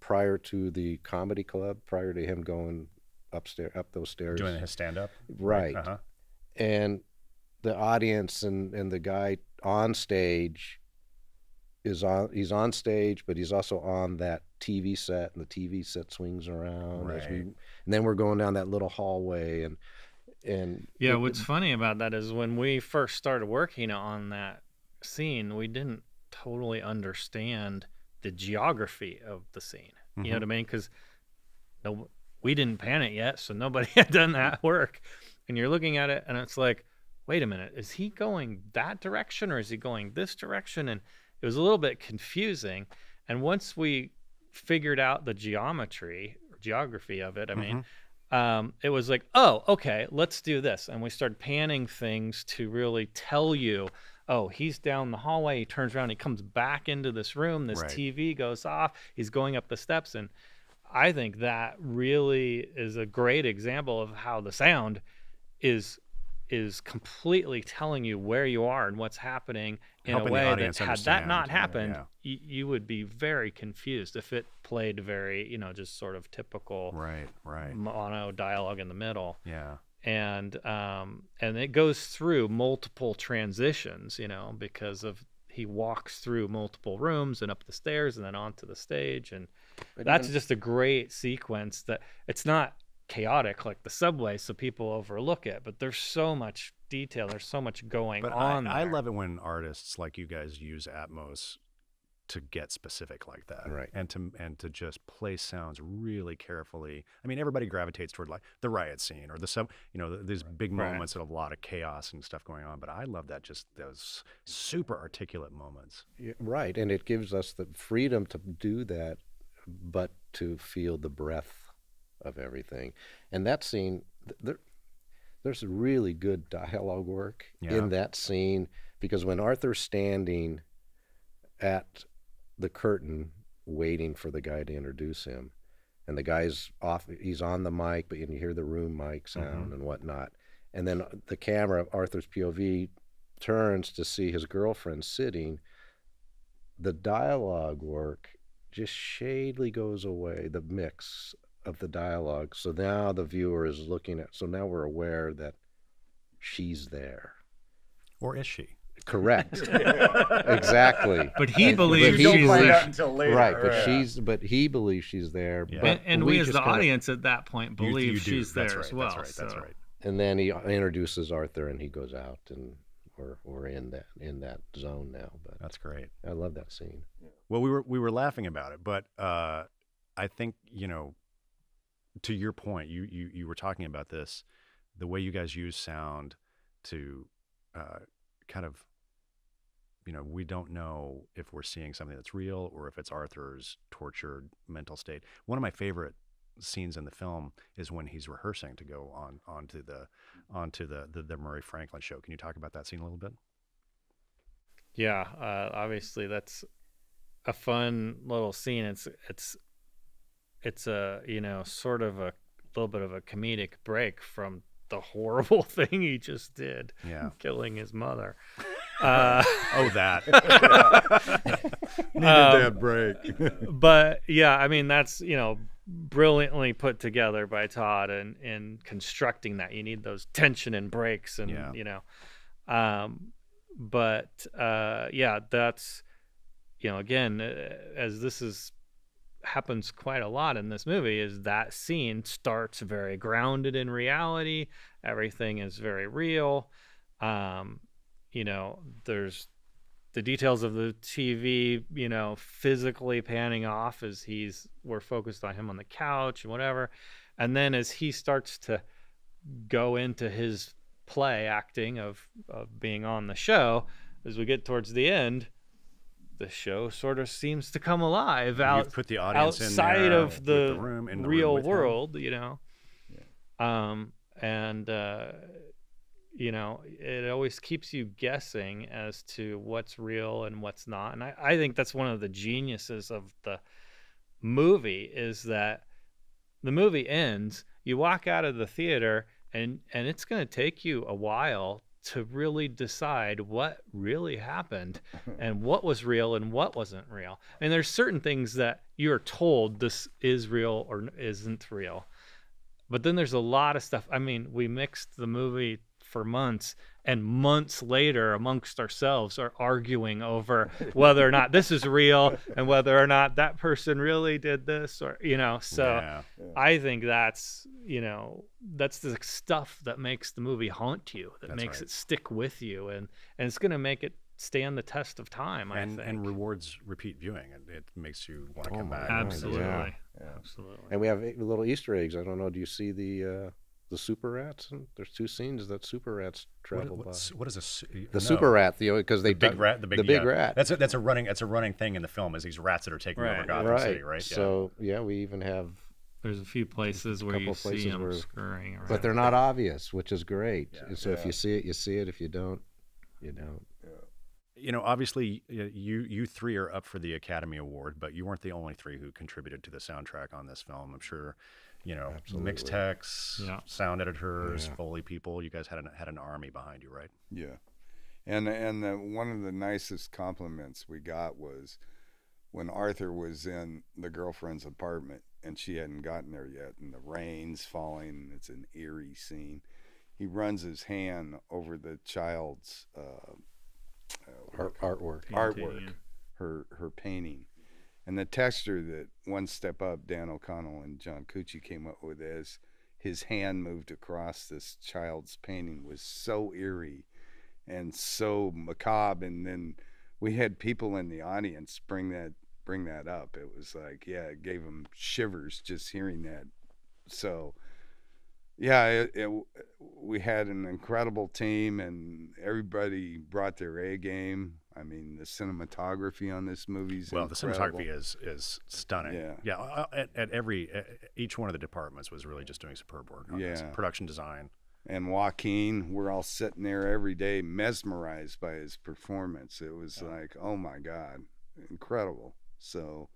prior to the comedy club, prior to him going upstairs up those stairs. Doing his stand up. right. Uh huh. and the audience and, and the guy on stage is on he's on stage but he's also on that tv set and the tv set swings around as we, and then we're going down that little hallway and and yeah. it- What's funny about that is when we first started working on that scene, we didn't totally understand the geography of the scene. You know mm-hmm. what I mean? Because no, we didn't pan it yet, so nobody had done that work. And you're looking at it, and it's like, wait a minute, is he going that direction or is he going this direction? And it was a little bit confusing. And once we figured out the geometry or geography of it, I mean, mm-hmm. Um, it was like, oh, okay, let's do this. And we started panning things to really tell you, oh, he's down the hallway. He turns around, he comes back into this room. This Right. TV goes off. He's going up the steps. And I think that really is a great example of how the sound is is completely telling you where you are and what's happening in Helping a way that audience had that not happened, yeah. y- you would be very confused if it played very, you know, just sort of typical Right. Right. mono dialogue in the middle Yeah. and um and it goes through multiple transitions you know because of he walks through multiple rooms and up the stairs and then onto the stage and but that's even- just a great sequence that it's not chaotic like the subway so people overlook it but there's so much detail there's so much going But on I, I love it when artists like you guys use Atmos to get specific like that, Right. And to and to just play sounds really carefully. I mean, everybody gravitates toward like the riot scene or the sub, you know, th- these big Right. moments of a lot of chaos and stuff going on. But I love that just those super articulate moments. Yeah, right and it gives us the freedom to do that but to feel the breath of everything and that scene there, there's really good dialogue work Yeah. in that scene because when arthur's standing at the curtain waiting for the guy to introduce him. And the guy's off, he's on the mic, but you hear the room mic mm-hmm. sound and whatnot. And then the camera, Arthur's POV, turns to see his girlfriend sitting. The dialogue work just shadily goes away, the mix of the dialogue. So now the viewer is looking at, so now we're aware that she's there. Or is she? Correct. exactly. But he And- believes he she's believes- there. until later. right, but she's but he believes she's there. Yeah. But and, and we we, as the kinda- audience at that point believe you do. she's there That's right, as well. That's right. That's so- right. and then he introduces Arthur, and he goes out, and we're we're in that in that zone now. But That's great. I love that scene. Well, we were we were laughing about it, but uh, I think you know, to your point, you you you were talking about this, the way you guys use sound to uh, kind of, you know, we don't know if we're seeing something that's real or if it's Arthur's tortured mental state. One of my favorite scenes in the film is when he's rehearsing to go on onto the onto the the, the Murray Franklin show. Can you talk about that scene a little bit? Yeah, uh, obviously that's a fun little scene. It's it's it's a you know sort of a little bit of a comedic break from the horrible thing he just did, Yeah. killing his mother. Uh, Oh, that. Needed Um, that break. but yeah, I mean that's you know brilliantly put together by Todd and in constructing that. You need those tension and breaks and Yeah. you know, um, but uh, yeah, that's you know again uh, as this is happens quite a lot in this movie is that scene starts very grounded in reality everything is very real um you know there's the details of the TV, you know, physically panning off as he's we're focused on him on the couch and whatever. And then as he starts to go into his play acting of, of being on the show, as we get towards the end, the show sort of seems to come alive out You've put the audience outside in there of with the, room in the real room with him. world, you know. Um, and uh, you know, it always keeps you guessing as to what's real and what's not. And I, I think that's one of the geniuses of the movie is that the movie ends, you walk out of the theater and and it's going to take you a while to really decide what really happened and what was real and what wasn't real. And there's certain things that you're told this is real or isn't real. But then there's a lot of stuff. I mean, we mixed the movie for months and months later amongst ourselves are arguing over whether or not this is real and whether or not that person really did this or you know so Yeah. i think that's you know that's the stuff that makes the movie haunt you that That's makes right. it stick with you and and it's going to make it stand the test of time i and think and rewards repeat viewing. It, it makes you want to Oh come back. Absolutely yeah. absolutely And we have little Easter eggs. I don't know. Do you see the uh, the super rats? And there's two scenes that super rats travel What, by. what's, what is a The no. super rat, you know, because they the big rat, the big, the big yeah. rat. That's a, that's a running that's a running thing in the film is these rats that are taking over Gotham right. City, right? So yeah, we even have, there's a few places where you places see them where- scurrying around but they're not obvious, which is great. Yeah. And so if you see it, you see it. If you don't, you don't. you know, obviously, you you three are up for the Academy Award, but you weren't the only three who contributed to the soundtrack on this film. I'm sure, you know, mixed Absolutely. techs, Yeah. sound editors, Yeah. foley people. You guys had an had an army behind you, right? Yeah, and and the, one of the nicest compliments we got was when Arthur was in the girlfriend's apartment and she hadn't gotten there yet, and the rain's falling. It's an eerie scene. He runs his hand over the child's uh, uh, Art, artwork. artwork, Painting. her her painting, and the texture that One Step Up, Dan O'Connell and John Cucci came up with as his hand moved across this child's painting was so eerie and so macabre. And then we had people in the audience bring that bring that up. It was like, yeah, it gave them shivers just hearing that. So. Yeah, it, it, we had an incredible team, and everybody brought their A game. I mean, the cinematography on this movie is Well, incredible. the cinematography is is stunning. Yeah. yeah. uh, At, at every at each one of the departments was really just doing superb work. On this. Yeah. production design. and Joaquin, we're all sitting there every day, mesmerized by his performance. It was like, oh my god, incredible. So,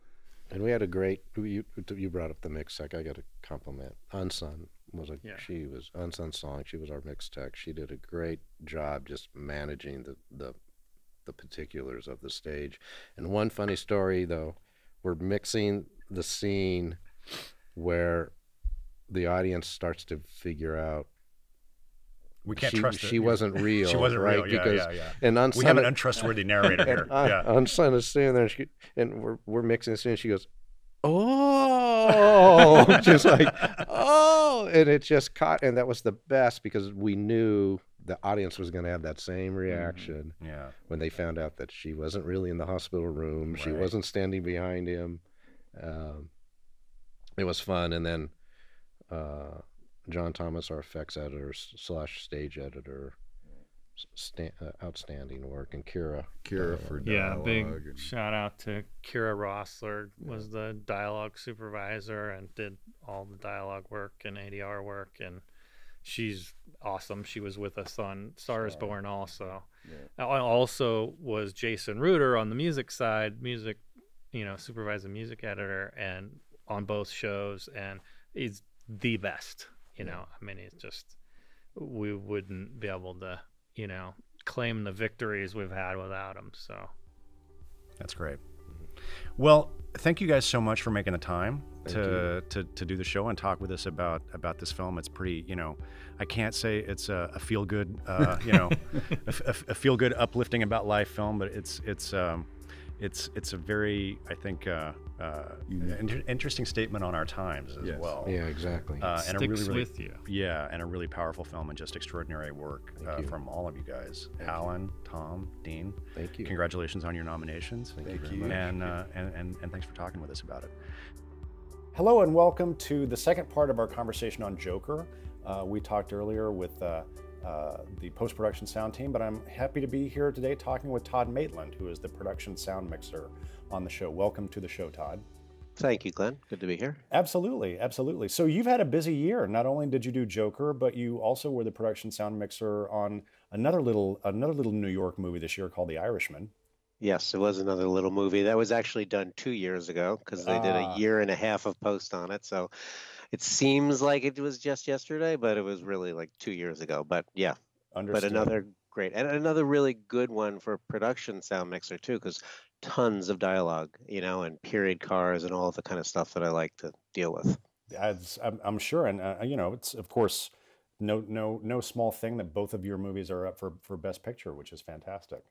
And we had a great. You you brought up the mix tech. I got a compliment. Unsun was a Yeah. she was Unsun Song. She was our mix tech. She did a great job just managing the the the particulars of the stage. And one funny story though, we're mixing the scene where the audience starts to figure out We can't she, trust she it. wasn't real. She wasn't right? real. Yeah, because yeah, yeah. and Unsun We have an untrustworthy narrator here. yeah. Unsun is standing there, and, she, and we're we're mixing this in. And she goes, "Oh," just like, "Oh," and it just caught, and that was the best because we knew the audience was going to have that same reaction Yeah. when they found out that she wasn't really in the hospital room. She wasn't standing behind him. Um, it was fun, and then uh, John Thomas, our effects editor slash stage editor, sta- uh, outstanding work, and Kira. Kira uh, for Yeah, big and- shout out to Kira Roessler was the dialogue supervisor and did all the dialogue work and ADR work and she's awesome. She was with us on Stars Star. Born also. Yeah. Al- Also was Jason Ruder on the music side, music, you know, supervisor music editor and on both shows and he's the best, you know. I mean, it's just we wouldn't be able to, you know, claim the victories we've had without him. So That's great. Well, thank you guys so much for making the time Thank to, to to do the show and talk with us about about this film. It's pretty, you know, I can't say it's a, a feel good, uh, you know, a, a- a feel good, uplifting about life film, but it's it's um, it's it's a very, I think, uh, uh, inter- interesting statement on our times as Yes. well. Yeah, exactly. Uh, and a sticks really, really, with you. yeah, and a really powerful film and just extraordinary work uh, from all of you guys, Thank you. Alan, Tom, Dean. Thank you. Congratulations on your nominations. Thank, Thank you very you. much. And, uh, and, and, and thanks for talking with us about it. Hello, and welcome to the second part of our conversation on Joker. Uh, we talked earlier with uh, the post production sound team, but I'm happy to be here today talking with Tod Maitland, who is the production sound mixer on the show. Welcome to the show, Tod. Thank you, Glenn. Good to be here. Absolutely, absolutely. So you've had a busy year. Not only did you do Joker, but you also were the production sound mixer on another little another little New York movie this year called The Irishman. Yes, it was another little movie that was actually done two years ago because they did Ah. a year and a half of post on it. So it seems like it was just yesterday, but it was really like two years ago. But yeah, Understood. but another great and another really good one for production sound mixer too, because tons of dialogue, you know, and period cars and all the kind of stuff that I like to deal with. I'm sure, and uh, you know, it's of course no no no small thing that both of your movies are up for for Best Picture, which is fantastic.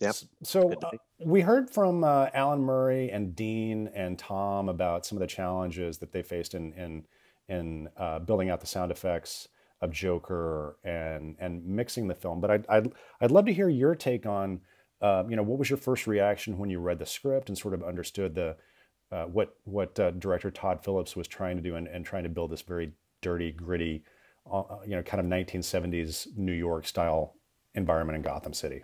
Yep, So uh, we heard from uh, Alan Murray and Dean and Tom about some of the challenges that they faced in in in uh, building out the sound effects of Joker and and mixing the film. But I'd I'd, I'd love to hear your take on. Uh, you know, what was your first reaction when you read the script and sort of understood the uh, what what uh, director Todd Phillips was trying to do and, and trying to build this very dirty, gritty, uh, you know, kind of 1970s New York style environment in Gotham City.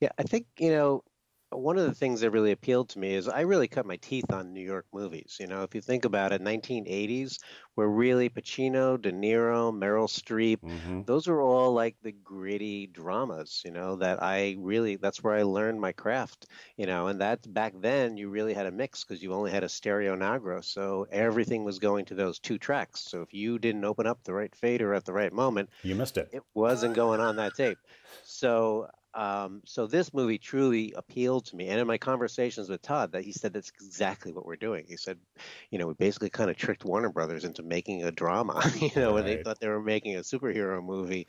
Yeah, I think, you know, one of the things that really appealed to me is I really cut my teeth on New York movies. You know, if you think about it, 1980s were really Pacino, De Niro, Meryl Streep. Mm-hmm. Those were all like the gritty dramas, you know, that I really, that's where I learned my craft, you know, and that's back then you really had a mix because you only had a stereo Nagra. So everything was going to those two tracks. So if you didn't open up the right fader at the right moment, You missed it. it wasn't going on that tape. So um, so this movie truly appealed to me. And in my conversations with Todd, that he said that's exactly what we're doing. He said, you know, we basically kind of tricked Warner Brothers into making a drama, you know, when they thought they were making a superhero movie.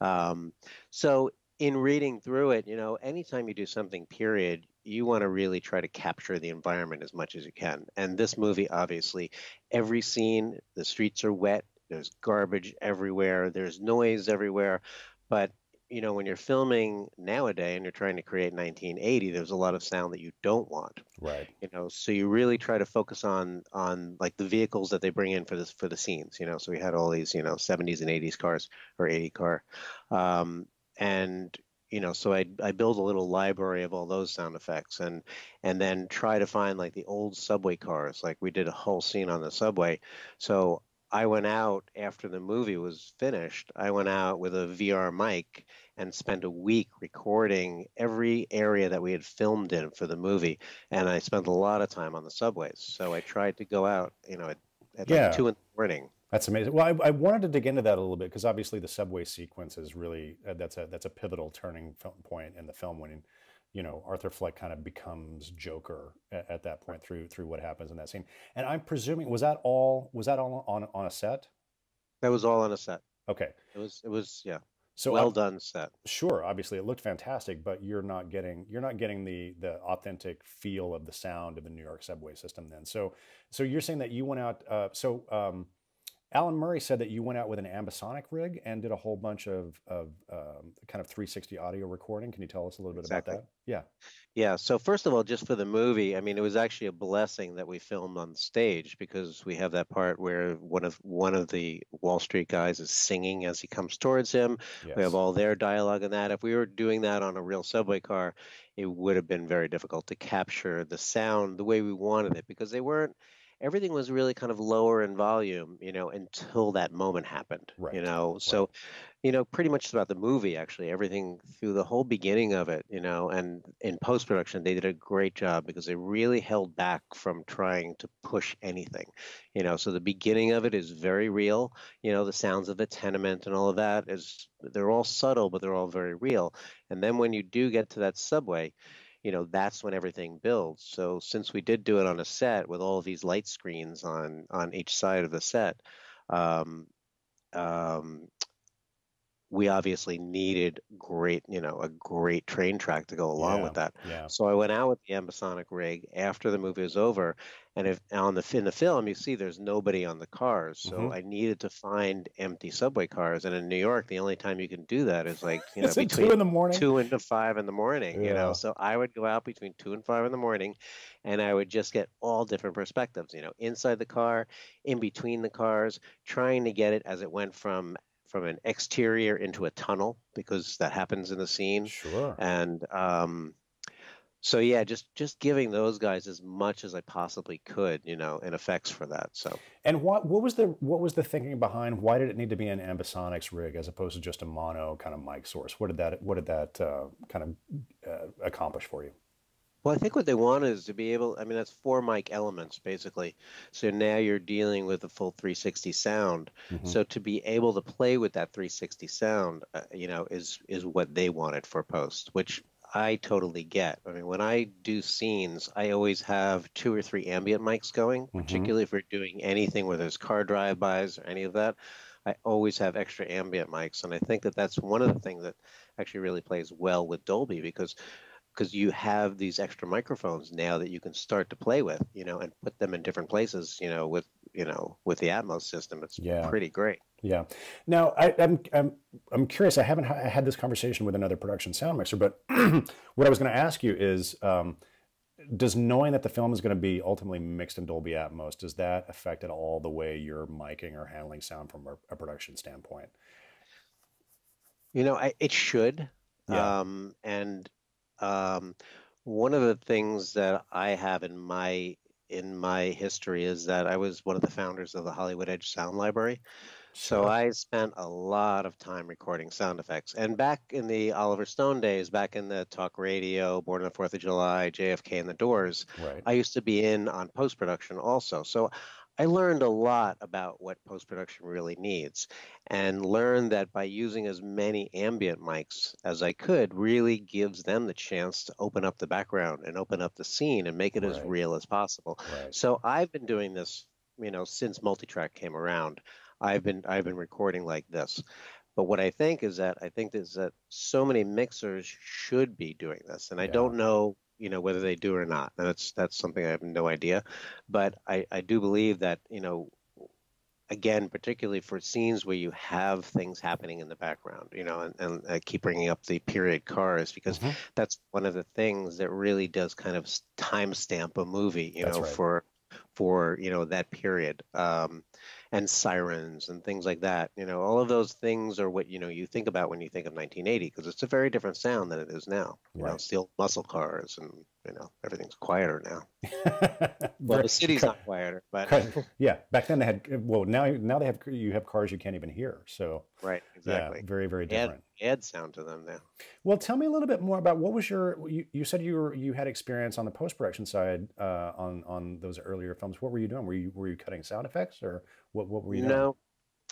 Um, so in reading through it, you know, anytime you do something period, you want to really try to capture the environment as much as you can. And this movie, obviously, every scene, the streets are wet, there's garbage everywhere, there's noise everywhere. But you know, when you're filming nowadays and you're trying to create 1980, there's a lot of sound that you don't want. Right. You know, so you really try to focus on on like the vehicles that they bring in for this for the scenes. You know, so we had all these you know 70s and 80s cars or 80 car, um, and you know, so I I build a little library of all those sound effects and and then try to find like the old subway cars. Like we did a whole scene on the subway, so I went out after the movie was finished. I went out with a VR mic and spent a week recording every area that we had filmed in for the movie. And I spent a lot of time on the subways. So I tried to go out, you know, at, at Yeah. like two in the morning. That's amazing. Well, I, I wanted to dig into that a little bit because obviously the subway sequence is really uh, that's a that's a pivotal turning point in the film when you know Arthur Fleck kind of becomes Joker at, at that point through through what happens in that scene. And I'm presuming was that all was that all on on a set? That was all on a set. Okay, It was, it was, yeah, so well I'm- done set. Sure, obviously it looked fantastic, but you're not getting you're not getting the the authentic feel of the sound of the New York subway system. Then, so so you're saying that you went out. Uh, so um, Alan Murray said that you went out with an ambisonic rig and did a whole bunch of of um, kind of 360 audio recording. Can you tell us a little bit Exactly. about that? Yeah. Yeah, so first of all, just for the movie, I mean, it was actually a blessing that we filmed on stage because we have that part where one of one of the Wall Street guys is singing as he comes towards him. Yes. We have all their dialogue in that. If we were doing that on a real subway car, it would have been very difficult to capture the sound the way we wanted it because they weren't. Everything was really kind of lower in volume, you know, until that moment happened. Right, You know, so you know, pretty much throughout the movie, actually, everything through the whole beginning of it, you know, and in post production, they did a great job because they really held back from trying to push anything, you know. So the beginning of it is very real, you know, the sounds of the tenement and all of that is they're all subtle, but they're all very real. And then when you do get to that subway, you know, that's when everything builds. So since we did do it on a set with all these light screens on on each side of the set, um, um, we obviously needed great, you know, a great train track to go along with that. Yeah. So I went out with the ambisonic rig after the movie was over, and if on the in the film you see there's nobody on the cars, so Mhm. I needed to find empty subway cars. And in New York, the only time you can do that is like you know between two in the morning? two and five in the morning. You know, so I would go out between two and five in the morning, and I would just get all different perspectives. You know, inside the car, in between the cars, trying to get it as it went from from an exterior into a tunnel because that happens in the scene Sure. and um, so yeah, just just giving those guys as much as I possibly could, you know, in effects for that. So And what what was the what was the thinking behind why did it need to be an ambisonics rig as opposed to just a mono kind of mic source? What did that what did that uh, kind of uh, accomplish for you? Well, I think what they want is to be able. I mean, that's four mic elements basically. So now you're dealing with a full 360 sound. Mhm. So to be able to play with that 360 sound, uh, you know, is is what they wanted for post, which I totally get. I mean, when I do scenes, I always have two or three ambient mics going, Mhm. particularly if we're doing anything where there's car drive-bys or any of that. I always have extra ambient mics, and I think that that's one of the things that actually really plays well with Dolby because because you have these extra microphones now that you can start to play with, you know, and put them in different places, you know, with you know with the Atmos system. It's Yeah. pretty great. Yeah. Now, I, I'm, I'm, I'm curious. I haven't ha- had this conversation with another production sound mixer, but what I was going to ask you is, um, does knowing that the film is going to be ultimately mixed in Dolby Atmos, does that affect at all the way you're miking or handling sound from a, a production standpoint? You know, I, it should. Yeah. Um, and um, one of the things that I have in my in my history is that I was one of the founders of the Hollywood Edge Sound Library. So I spent a lot of time recording sound effects. And back in the Oliver Stone days, back in the talk radio, Born on the Fourth of July, JFK and the Doors, right. I used to be in on post production also. So I learned a lot about what post production really needs and learned that by using as many ambient mics as I could really gives them the chance to open up the background and open up the scene and make it as real as possible. right. So I've been doing this, you know, since multitrack came around. I've been I've been recording like this. But what I think is that I think is that so many mixers should be doing this, and I Yeah. don't know, you know, whether they do or not. And that's that's something I have no idea. But I I do believe that you know, again, particularly for scenes where you have things happening in the background, you know, and, and I keep bringing up the period cars because Mhm. that's one of the things that really does kind of timestamp a movie, you That's know, right. for for you know that period. Um, and sirens and things like that. You know, all of those things are what you know you think about when you think of 1980 because it's a very different sound than it is now. You know, steel muscle cars and you know everything's quieter now. well, the city's not quieter, but yeah, back then they had. Well, now now they have you have cars you can't even hear. So right, exactly. yeah, very very Add, different. add sound to them now. Well, tell me a little bit more about what was your. You, you said you were you had experience on the post production side uh, on on those earlier films. What were you doing? Were you were you cutting sound effects or what what were you doing? No,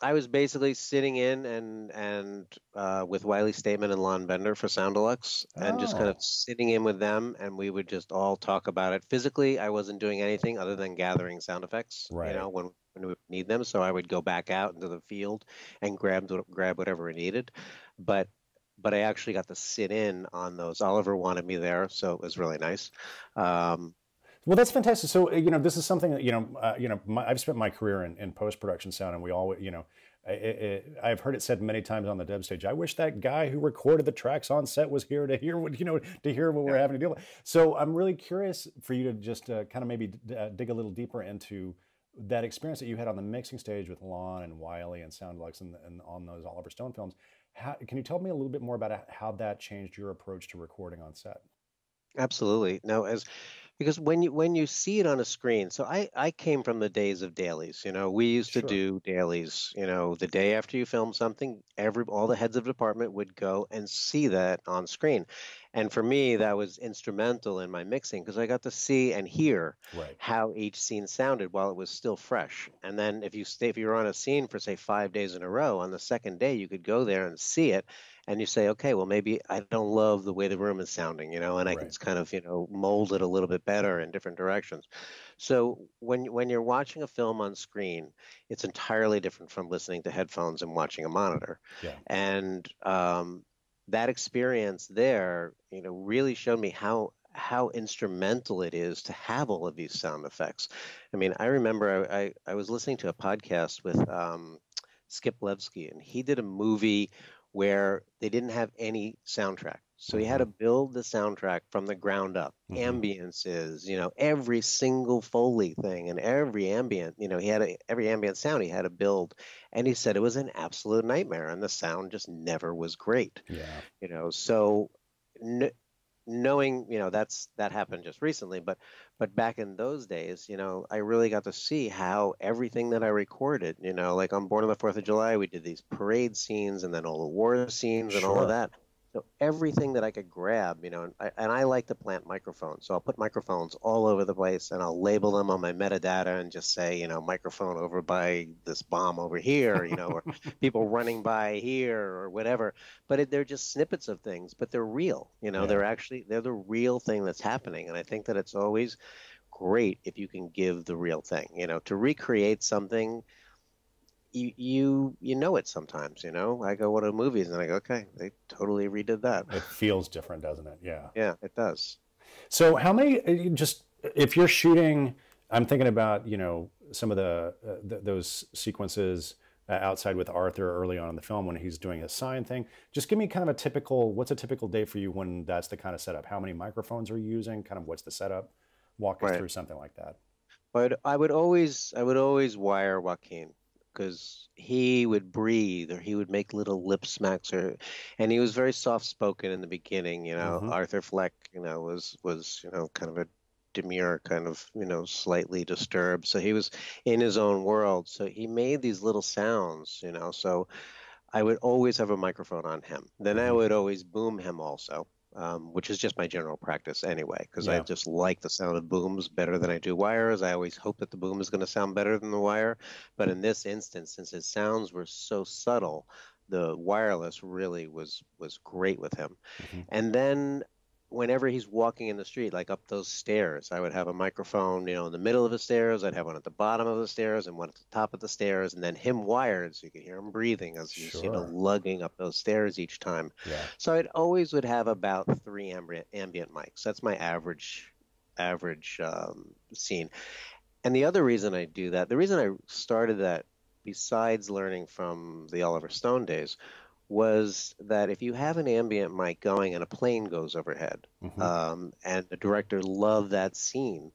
I was basically sitting in and and uh, with Wylie Stateman and Lon Bender for Soundelux, and just kind Oh. of sitting in with them, and we would just all talk about it. Physically, I wasn't doing anything other than gathering sound effects. Right. You know, when when we need them, so I would go back out into the field and grab grab whatever I needed, but. But I actually got to sit in on those. Oliver wanted me there, so it was really nice. Um, Well, that's fantastic. So, you know, this is something that you know, uh, you know, my, I've spent my career in, in post production sound, and we all, you know, I, I, I've heard it said many times on the dub stage. I wish that guy who recorded the tracks on set was here to hear what you know, to hear what we're having to deal with. So, I'm really curious for you to just uh, kind of maybe uh, dig a little deeper into that experience that you had on the mixing stage with Lon and Wylie and Soundelux and, and on those Oliver Stone films. How, can you tell me a little bit more about how that changed your approach to recording on set? Absolutely. No, as because when you when you see it on a screen, so I I came from the days of dailies. You know, we used Sure. to do dailies. You know, the day after you film something, every all the heads of department would go and see that on screen, and for me that was instrumental in my mixing because I got to see and hear Right. how each scene sounded while it was still fresh. And then if you stay, if you're on a scene for say five days in a row, on the second day you could go there and see it, and you say, okay, well maybe I don't love the way the room is sounding, you know, and I can kind of you know mold it a little bit better in different directions. So when when you're watching a film on screen, it's entirely different from listening to headphones and watching a monitor. Yeah. And um, that experience there, you know, really showed me how how instrumental it is to have all of these sound effects. I mean, I remember I, I, I was listening to a podcast with um, Skip Lievsay, and he did a movie where they didn't have any soundtrack. So he had to build the soundtrack from the ground up. Mhm. Ambiances, you know, every single Foley thing and every ambient, you know, he had a, every ambient sound he had to build. And he said it was an absolute nightmare and the sound just never was great Yeah. you know so kn- knowing you know that's that happened just recently but but back in those days you know i really got to see how everything that i recorded you know like on born on the fourth of july we did these parade scenes and then all the war scenes and all of that so everything that i could grab you know and I, and I like to plant microphones. So i'll put microphones all over the place and i'll label them on my metadata and just say you know microphone over by this bomb over here you know or people running by here or whatever. But it, they're just snippets of things but they're real you know Yeah. they're actually they're the real thing that's happening. And i think that it's always great if you can give the real thing you know to recreate something you you you know it sometimes you know i go to movies and i go okay they totally redid that It feels different, doesn't it? Yeah. yeah it does So how many uh, just if you're shooting? I'm thinking about you know some of the, uh, th- those sequences uh, outside with Arthur early on in the film when he's doing a sign thing. Just give me kind of a typical. What's a typical day for you when that's the kind of setup? How many microphones are you using? Kind of what's the setup? Walk us Right. through something like that. but i would always i would always wire joaquin because he would breathe or he would make little lip smacks or and he was very soft spoken in the beginning you know. Mhm. arthur fleck you know was was you know kind of a demure kind of you know slightly disturbed. So he was in his own world. So he made these little sounds you know. So i would always have a microphone on him. Then i Mhm. would always boom him also um, which is just my general practice anyway because i just like the sound of booms better than i do wires. I always hope that the boom is going to sound better than the wire but in this instance since his sounds were so subtle the wireless really was was great with him. Mhm. and then whenever he's walking in the street, like up those stairs, I would have a microphone, you know, in the middle of the stairs. I'd have one at the bottom of the stairs and one at the top of the stairs, and then him wired so you could hear him breathing as he's, you know, Sure. lugging up those stairs each time. Yeah. So I'd always would have about three ambient, ambient mics. That's my average average um, scene. And the other reason I do that, the reason I started that, besides learning from the Oliver Stone days, was that if you have an ambient mic going and a plane goes overhead, Mhm. um, and the director loved that scene,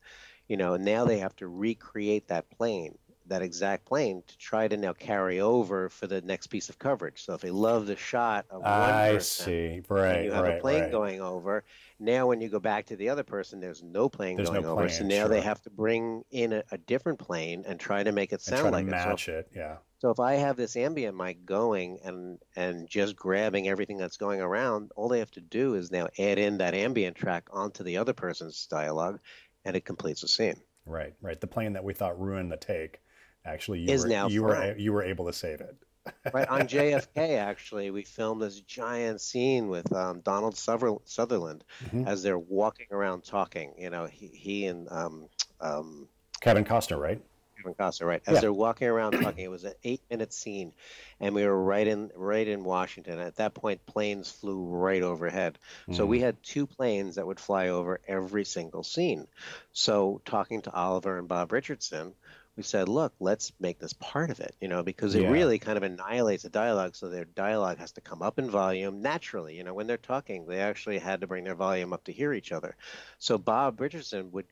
you know, and now they have to recreate that plane. That exact plane to try to now carry over for the next piece of coverage. So if they love the shot of one I person, see. Right. you have right. a plane right. going over. Now, when you go back to the other person, there's no plane There's no going over. So plane, now they have to bring in a, a different plane and try to make it sound like to it. So match it. Yeah. so if I have this ambient mic going and and just grabbing everything that's going around, all they have to do is now add in that ambient track onto the other person's dialogue, and it completes the scene. Right. Right. The plane that we thought ruined the take, actually, you Is were now you were you were able to save it. Right on JFK, actually, we filmed this giant scene with um, Donald Suther- Sutherland Mhm. as they're walking around talking. You know, he, he and um, um, Kevin Costner, right? Kevin Costner, right? As Yeah. they're walking around talking, it was an eight-minute scene, and we were right in right in Washington. At that point, planes flew right overhead, so Mm. we had two planes that would fly over every single scene. So, talking to Oliver and Bob Richardson, we said, "Look, let's make this part of it," you know, because it Yeah. really kind of annihilates the dialogue. So their dialogue has to come up in volume naturally. You know, when they're talking, they actually had to bring their volume up to hear each other. So Bob Richardson would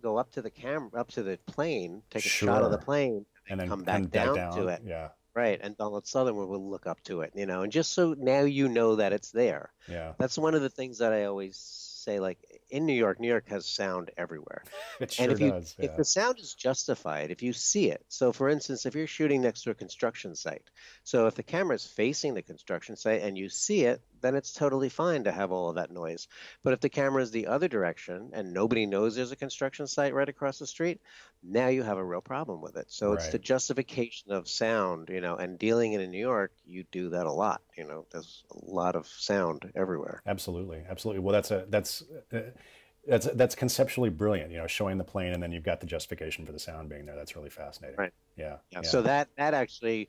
go up to the camera, up to the plane, take a shot of the plane, And then come back come down, to it. Yeah. Right, and Donald Sutherland will look up to it, you know, and just so now you know that it's there. Yeah. That's one of the things that I always say. Like in New York, New York has sound everywhere, It sure and if you does. if the sound is justified, if you see it. So, for instance, if you're shooting next to a construction site, so if the camera is facing the construction site and you see it, then it's totally fine to have all of that noise. But if the camera is the other direction and nobody knows there's a construction site right across the street, now you have a real problem with it. So it's the justification of sound, you know, and dealing in New York, you do that a lot. You know, there's a lot of sound everywhere. Absolutely, absolutely. Well, that's a that's uh, that's that's conceptually brilliant. You know, showing the plane and then you've got the justification for the sound being there. That's really fascinating. Right. Yeah. Yeah. So that that actually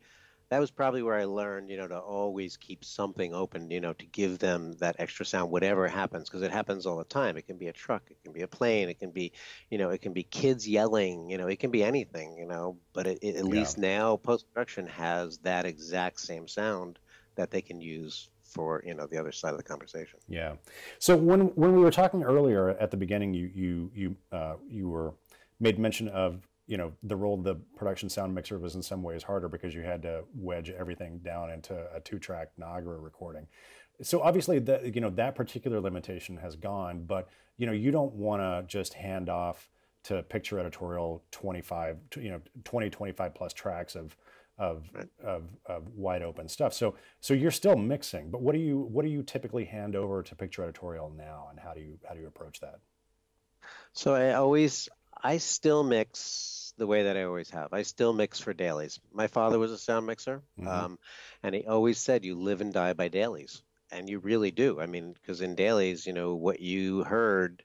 that was probably where I learned, you know, to always keep something open, you know, to give them that extra sound, whatever happens, because it happens all the time. It can be a truck, it can be a plane, it can be, you know, it can be kids yelling, you know, it can be anything, you know. But it, it, at Yeah. least now post production has that exact same sound that they can use for, you know, the other side of the conversation. Yeah. So when when we were talking earlier at the beginning, you you you uh, you were made mention of you know the role of the production sound mixer was in some ways harder because you had to wedge everything down into a two track Nagra recording. So obviously that you know that particular limitation has gone, but you know you don't want to just hand off to picture editorial 25 you know 20 25 plus tracks of of, Right. of, of wide open stuff. So so you're still mixing, but what do you what do you typically hand over to picture editorial now, and how do you how do you approach that? So I always, I still mix the way that I always have. I still mix for dailies. My father was a sound mixer, Mhm. um, and he always said, "You live and die by dailies," and you really do. I mean, because in dailies, you know, what you heard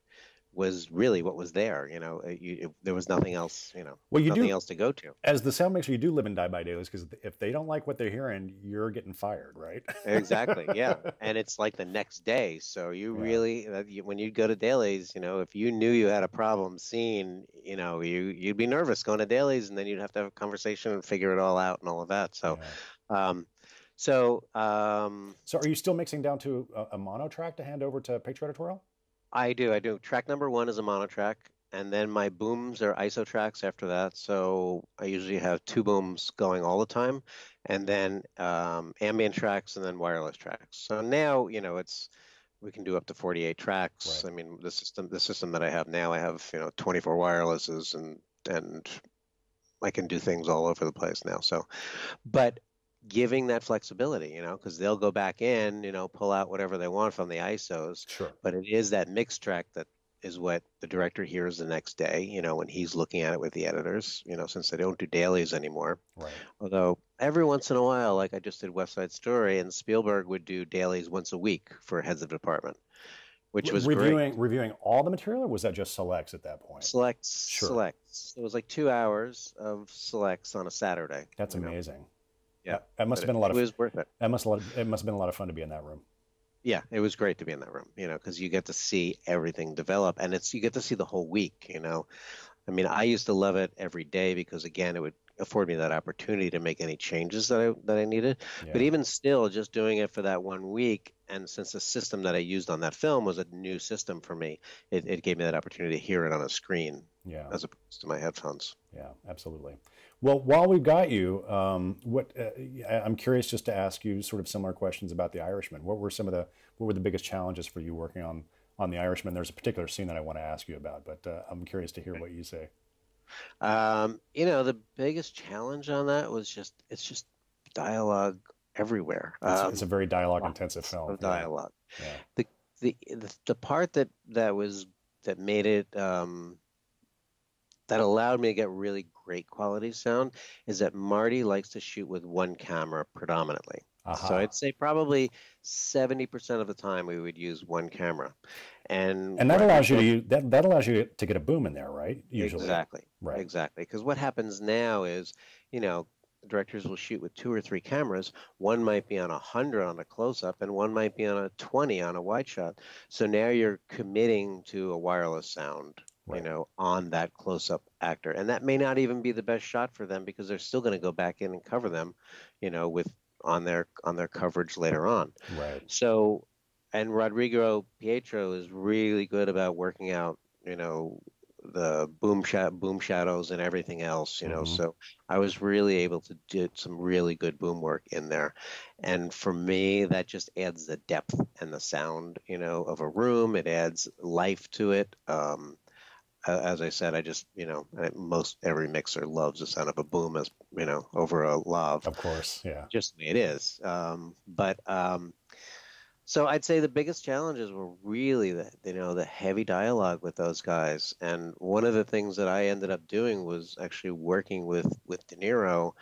was really what was there. You know, it, you, it, there was nothing else. You know, Well, you nothing do else to go to. as the sound mixer, you do live and die by dailies because if they don't like what they're hearing, you're getting fired, right? Exactly. Yeah, and it's like the next day. So you Yeah. really, uh, you- when you go to dailies, you know, if you knew you had a problem scene, you know, you you'd be nervous going to dailies, and then you'd have to have a conversation and figure it all out and all of that. So, Yeah. um, so um, So are you still mixing down to a, a mono track to hand over to picture editorial? I do. I do. Track number one is a mono track, and then my booms are ISO tracks after that. So I usually have two booms going all the time, and then um, ambient tracks, and then wireless tracks. So now you know it's we can do up to 48 tracks. Right. I mean, the system the system that I have now, I have you know 24 wirelesses, and and I can do things all over the place now. So, but giving that flexibility, you know, because they'll go back in, you know, pull out whatever they want from the ISOs Sure. but it is that mixed track that is what the director hears the next day you know when he's looking at it with the editors you know since they don't do dailies anymore Right. although every once in a while like i just did west side story and spielberg would do dailies once a week for heads of department which was reviewing great reviewing all the material, or was that just selects at that point? selects Sure. selects it was like two hours of selects on a saturday That's amazing. know. Yeah, That, must have been a lot it of was worth it that must of, it must have been a lot of fun to be in that room. yeah it was great to be in that room you know because you get to see everything develop and it's you get to see the whole week you know i mean i used to love it every day because again it would afford me that opportunity to make any changes that I that I needed. Yeah. But even still, just doing it for that one week, and since the system that I used on that film was a new system for me, it, it gave me that opportunity to hear it on a screen, yeah, as opposed to my headphones. Yeah, absolutely. Well, while we've got you, um, what uh, I'm curious just to ask you sort of similar questions about The Irishman. What were some of the what were the biggest challenges for you working on on The Irishman? There's a particular scene that I want to ask you about, but uh, I'm curious to hear what you say. Um, you know, the biggest challenge on that was just it's just dialogue everywhere. It's, um, it's a very dialogue intensive film. Of dialogue. Yeah. The, the the the part that that was that made it um, that allowed me to get really great quality sound is that Marty likes to shoot with one camera predominantly. Uh-huh. So I'd say probably 70% of the time we would use one camera. And and that allows you to use, that that allows you to get a boom in there, right? Usually. Exactly. Right. Exactly. Because what happens now is, you know, directors will shoot with two or three cameras. One might be on a hundred on a close up, and one might be on a twenty on a wide shot. So now you're committing to a wireless sound, right. you know, on that close up actor, and that may not even be the best shot for them because they're still going to go back in and cover them, you know, with on their on their coverage later on. Right. So, and Rodrigo Prieto is really good about working out, you know, the boom shot, boom shadows, and everything else. You know, mm-hmm. so I was really able to do some really good boom work in there, and for me, that just adds the depth and the sound, you know, of a room. It adds life to it. Um, as I said, I just you know most every mixer loves the sound of a boom as you know over a lav. Of course, yeah. Just the way it is. Um, but um, so I'd say the biggest challenges were really the you know the heavy dialogue with those guys, and one of the things that I ended up doing was actually working with with De Niro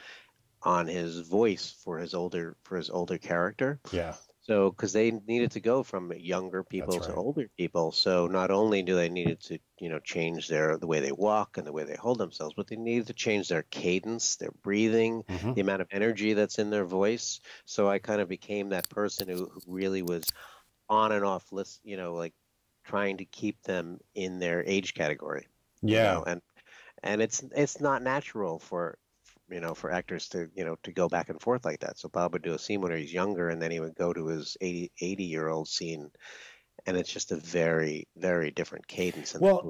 on his voice for his older for his older character. Yeah. So, because they needed to go from younger people right. to older people, so not only do they needed to, you know, change their the way they walk and the way they hold themselves, but they needed to change their cadence, their breathing, mm-hmm. the amount of energy that's in their voice. So I kind of became that person who, who really was on and off list, you know, like trying to keep them in their age category. Yeah, you know? and and it's it's not natural for you know, for actors to, you know, to go back and forth like that. So Bob would do a scene when he's younger and then he would go to his 80, 80 year old scene. And it's just a very, very different cadence. And well,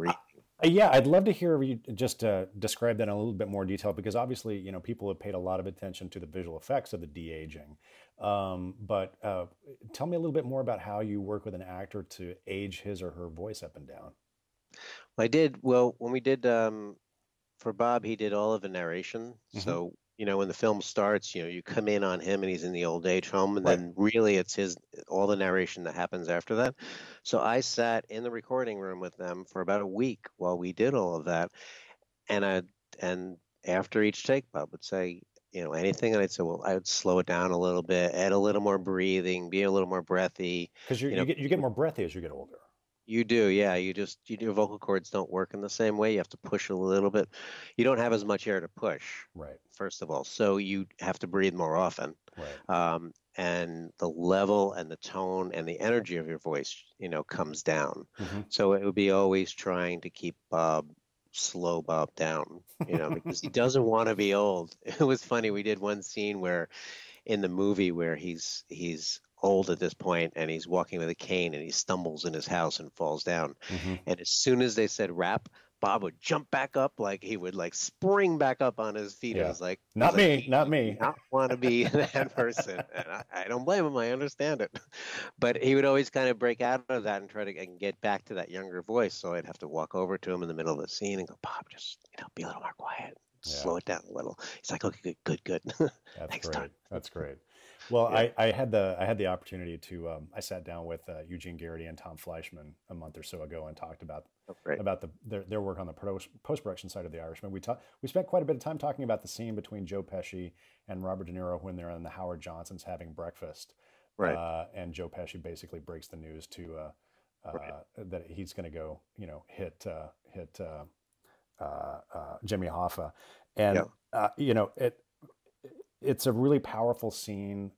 uh, yeah, I'd love to hear you just uh, describe that in a little bit more detail because obviously, you know, people have paid a lot of attention to the visual effects of the de aging. Um, but uh, tell me a little bit more about how you work with an actor to age his or her voice up and down. Well, I did. Well, when we did um, for Bob, he did all of the narration. Mm-hmm. So you know, when the film starts, you know, you come in on him and he's in the old age home, and right. then really it's his all the narration that happens after that. So I sat in the recording room with them for about a week while we did all of that, and I and after each take, Bob would say, you know, anything, and I'd say, well, I would slow it down a little bit, add a little more breathing, be a little more breathy. Because you, know, you get you get more breathy as you get older. You do, yeah. You just you, your vocal cords don't work in the same way. You have to push a little bit. You don't have as much air to push. Right. First of all, so you have to breathe more often. Right. Um, and the level and the tone and the energy of your voice, you know, comes down. Mm-hmm. So it would be always trying to keep Bob slow Bob down, you know, because he doesn't want to be old. It was funny. We did one scene where in the movie where he's he's old at this point and he's walking with a cane and he stumbles in his house and falls down. Mm-hmm. And as soon as they said wrap, Bob would jump back up like he would like spring back up on his feet. Yeah. I was like, not was me, like, not me. Not want to be that person. and I, I, don't blame him. I understand it. But he would always kind of break out of that and try to and get back to that younger voice. So I'd have to walk over to him in the middle of the scene and go, Bob, just you know, be a little more quiet. Yeah. Slow it down a little. He's like, okay, good, good, good. That's Next great. Time. That's great. Well, yeah. I, I had the I had the opportunity to um, I sat down with uh, Eugene Gearty and Tom Fleischman a month or so ago and talked about oh, about the their, their work on the post production side of The Irishman. We talked we spent quite a bit of time talking about the scene between Joe Pesci and Robert De Niro when they're in the Howard Johnsons having breakfast. Right. Uh, and Joe Pesci basically breaks the news to uh, uh right. that he's going to go, you know, hit uh, hit uh, Jimmy Hoffa, and you know it it's a really powerful scene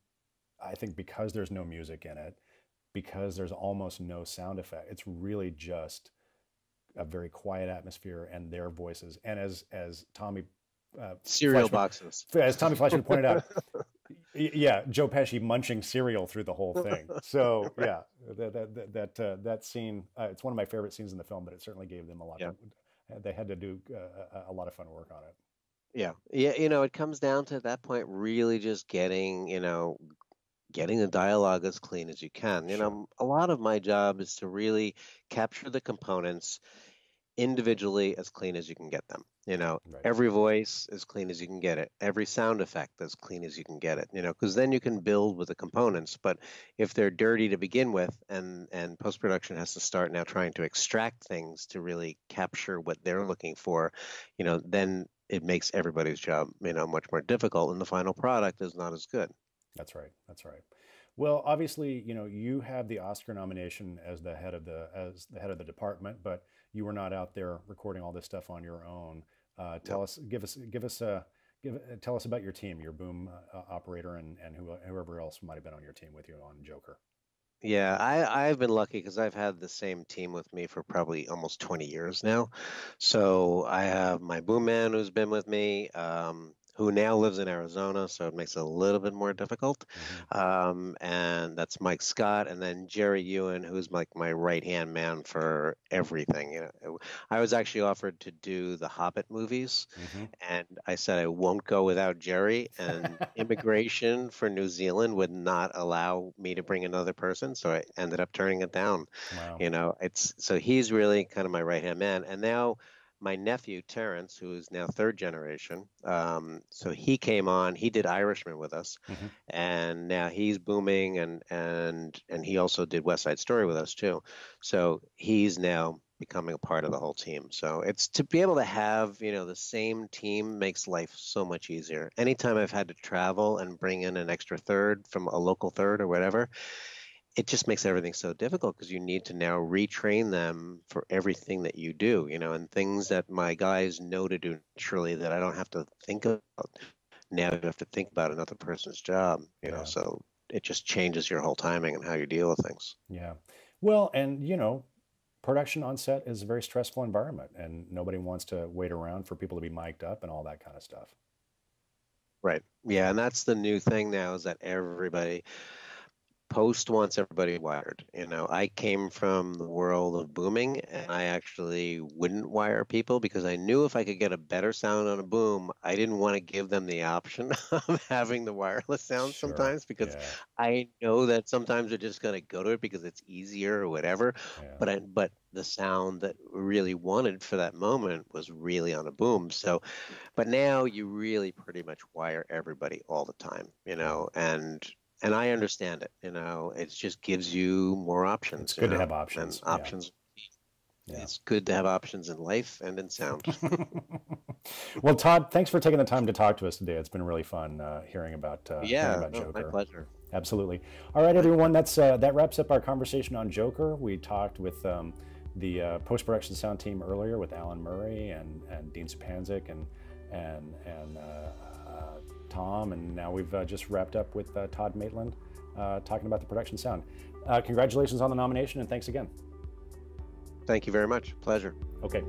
I think because there's no music in it, because there's almost no sound effect, it's really just a very quiet atmosphere and their voices. And as as Tommy uh, Cereal Fleischman- boxes. as Tommy Fleischman pointed out, yeah, Joe Pesci munching cereal through the whole thing. So yeah, that that that that, uh, that scene, uh, it's one of my favorite scenes in the film, but it certainly gave them a lot. Yeah. Of, they had to do uh, a- a lot of fun work on it. Yeah, yeah. You know, it comes down to that point really just getting, you know, getting the dialogue as clean as you can. You Sure. know, a lot of my job is to really capture the components individually as clean as you can get them. You know, Right. every voice as clean as you can get it, every sound effect as clean as you can get it. You know, because then you can build with the components. But if they're dirty to begin with, and and post production has to start now trying to extract things to really capture what they're looking for, you know, then it makes everybody's job you know much more difficult, and the final product is not as good. That's right. That's right. Well, obviously, you know, you have the Oscar nomination as the head of the as the head of the department, but you were not out there recording all this stuff on your own. Uh, tell us, give us, give us a, give, uh, tell us about your team, your boom uh, operator, and and who, whoever else might have been on your team with you on Joker. Yeah, I, I've been lucky because I've had the same team with me for probably almost 20 years now. So I have my boom man who's been with me, um, who now lives in Arizona, so it makes it a little bit more difficult. Mhm. Um, and that's Mike Scott, and then Jerry Ewan, who's like my right hand man for everything. You know, I was actually offered to do the Hobbit movies, Mhm. and I said I won't go without Jerry. And immigration for New Zealand would not allow me to bring another person, so I ended up turning it down. Wow. You know, it's so he's really kind of my right hand man. And now my nephew Terrence, who is now third generation, um, so he came on. He did Irishman with us, Mhm. and now he's booming, and and and he also did West Side Story with us too. So he's now becoming a part of the whole team. So it's to be able to have you know the same team makes life so much easier. Anytime I've had to travel and bring in an extra third from a local third or whatever, it just makes everything so difficult because you need to now retrain them for everything that you do, you know, and things that my guys know to do naturally that I don't have to think about. Now you have to think about another person's job, you Yeah. know, so it just changes your whole timing and how you deal with things. Yeah. Well, and you know, production on set is a very stressful environment, and nobody wants to wait around for people to be mic'd up and all that kind of stuff. Right. Yeah, and that's the new thing now is that everybody post wants everybody wired. You know, I came from the world of booming and I actually wouldn't wire people because I knew if I could get a better sound on a boom, I didn't want to give them the option of having the wireless sound Sure. sometimes because Yeah. I know that sometimes they're just going to go to it because it's easier or whatever. yeah. But I, but the sound that we really wanted for that moment was really on a boom. So, but now you really pretty much wire everybody all the time, you know, and and I understand it. You know, it just gives you more options. It's good to have options, And yeah. options. Yeah. It's good to have options in life and in sound. well, Tod, thanks for taking the time to talk to us today. It's been really fun uh, hearing about uh, hearing yeah, about no, Joker. my pleasure. Absolutely. All right, everyone. That's uh, that wraps up our conversation on Joker. We talked with um, the uh, post production sound team earlier with Alan Murray and, and Dean Zupancic and and and uh, uh, Tom, and now we've uh, just wrapped up with uh, Tod Maitland uh, talking about the production sound. Uh, congratulations on the nomination, and thanks again. Thank you very much. Pleasure. Okay.